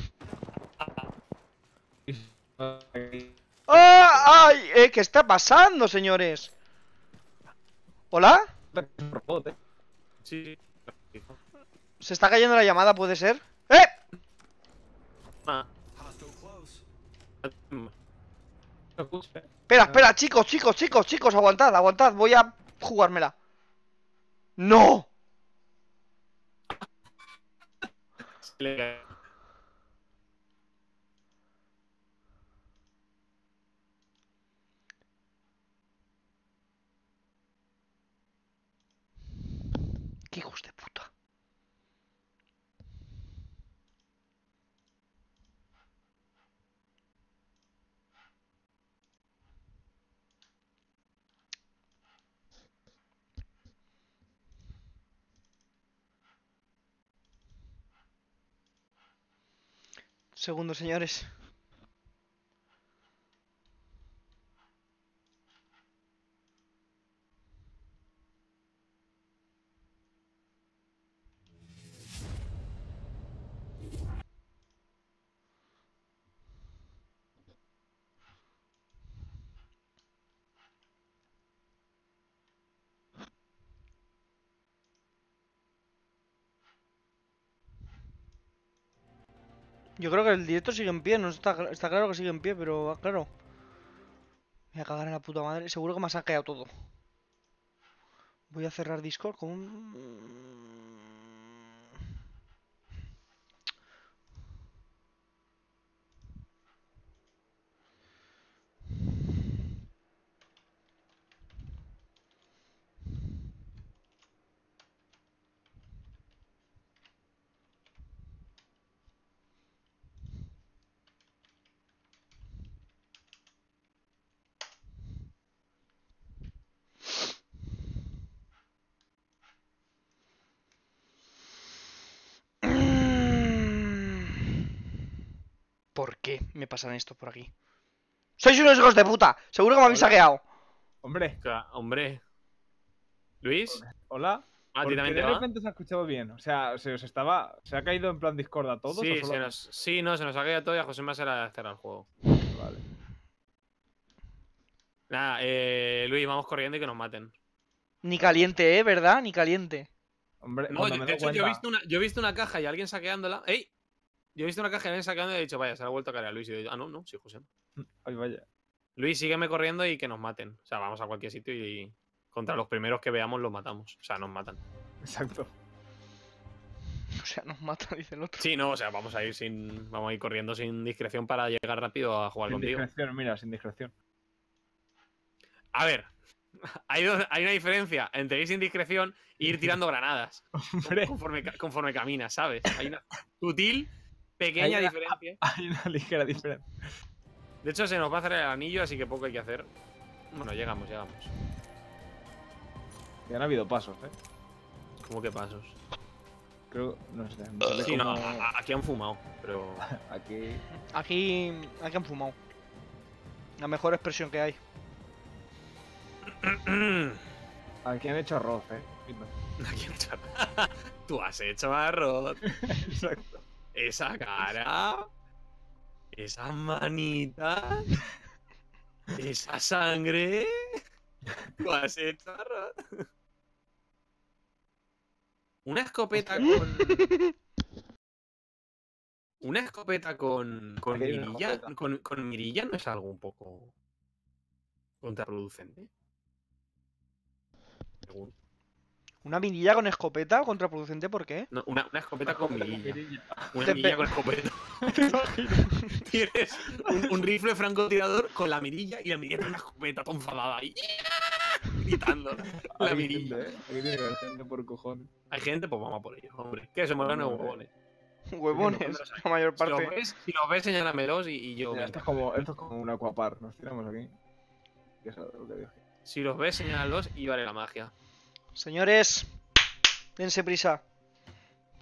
¿Qué está pasando, señores? ¿Hola? Sí. ¿Se está cayendo la llamada, puede ser? ¡Eh! Ah. Eh. Espera, espera, chicos, chicos, chicos, chicos, aguantad, aguantad, voy a jugármela. ¡No! ¡Qué hijos de puta! Segundo, señores. Yo creo que el directo sigue en pie, no está, cl- está claro que sigue en pie, pero ah, claro. Me voy a cagar en la puta madre. Seguro que me ha saqueado todo. Voy a cerrar Discord con un... ¿Por qué me pasan esto por aquí? ¡Sois unos hijos de puta! Seguro que me habéis saqueado. Hombre, Hombre. ¿Luis? hola. ¿A ¿Por ti qué también de repente se ha escuchado bien? O sea, se os estaba. ¿Se ha caído en plan Discord a todos? Sí, o solo- se nos... sí, no, se nos ha caído todo y a José más era cerrar el juego. Vale. Nada, eh, Luis, vamos corriendo y que nos maten. Ni caliente, ¿eh? ¿Verdad? Ni caliente. Hombre, No, yo- me de hecho, yo he, cuenta- visto una, yo he visto una caja y alguien saqueándola. ¡Ey! Yo he visto una caja y alguien saqueándola y he dicho, vaya, se la ha vuelto a caer a Luis. Y he dicho, ah, no, no, sí, José. Ay, vaya. Luis, sígueme corriendo y que nos maten. O sea, vamos a cualquier sitio y contra los primeros que veamos los matamos. O sea, nos matan. Exacto. O sea, nos mata, dice el otro. Sí, no, o sea, vamos a ir sin. Vamos a ir corriendo sin discreción para llegar rápido a jugar Sin contigo. discreción, mira, sin discreción. A ver. [laughs] Hay, dos- hay una diferencia entre ir sin discreción e ir tirando granadas [laughs] Hombre, conforme, conforme caminas, ¿sabes? Hay una sutil, pequeña Hay una- diferencia. [laughs] hay una ligera diferencia. De hecho, se nos va a hacer el anillo, así que poco hay que hacer. Bueno, llegamos, llegamos. Y han habido pasos, eh. ¿Cómo que pasos? Creo, no sé. Sí, no, como- aquí han fumado, pero. [laughs] Aquí. Aquí, aquí han fumado. La mejor expresión que hay. [clears throat] Aquí han hecho arroz, eh. Aquí han hecho- [laughs] Tú has hecho arroz. Exacto. Esa cara. Esa manita. Esa sangre. ¿Tú has hecho, Rod? Una escopeta con. [laughs] Una escopeta con. con mirilla. escopeta. Con, con mirilla no es algo un poco. contraproducente. Según- ¿Una mirilla con escopeta contraproducente? ¿Por qué? No, una, una escopeta con mirilla. Una Te mirilla pe- con escopeta. [laughs] Tienes un, un rifle francotirador con la mirilla y la mirilla con una escopeta toda enfadada ahí. Gritando. La Hay mirilla. gente, ¿eh? Haber gente por cojones. Hay gente, pues vamos a por ellos, hombre. Que se muevan los huevones. [laughs] Huevones, la mayor Si los parte. ves, si los ves señálamelos y, y yo. Mira, esto, es como, esto es como un aquapar. Nos tiramos aquí. Lo que dije. Si los ves, señálalos y vale la magia. Señores, dense prisa.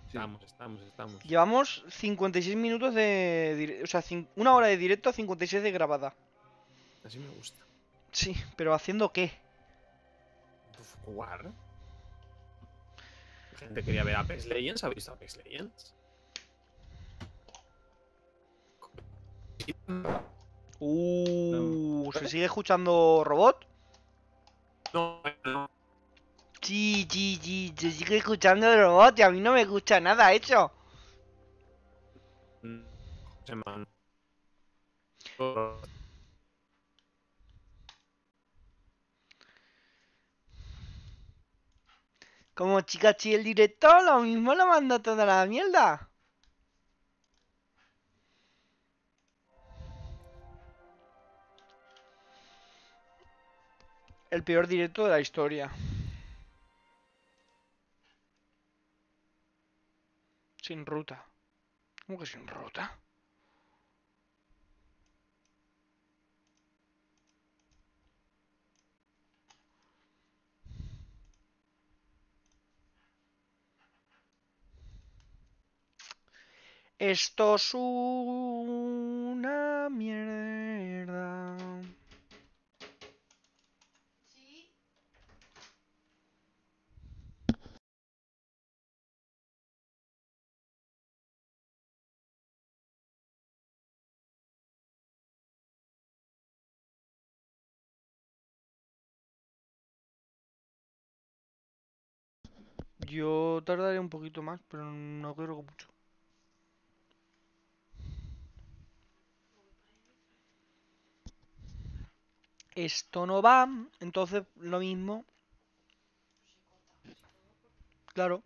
Estamos, estamos, estamos. Llevamos 56 minutos de... O sea, una hora de directo, 56 de grabada. Así me gusta. Sí, pero ¿haciendo qué? Uf, Jugar. La gente quería ver Apex Legends. ¿Ha visto Apex Legends? Uh, ¿se sigue escuchando robot? No, no. Sí, sí, sí, se sigue escuchando el robot y a mí no me escucha nada eso. Como chica, chi el director, lo mismo lo manda toda la mierda. El peor directo de la historia. Sin ruta. ¿Cómo que sin ruta? Esto es una mierda. Yo tardaré un poquito más, pero no creo que mucho. Esto no va, entonces lo mismo. Claro.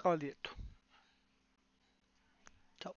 Se acaba el directo.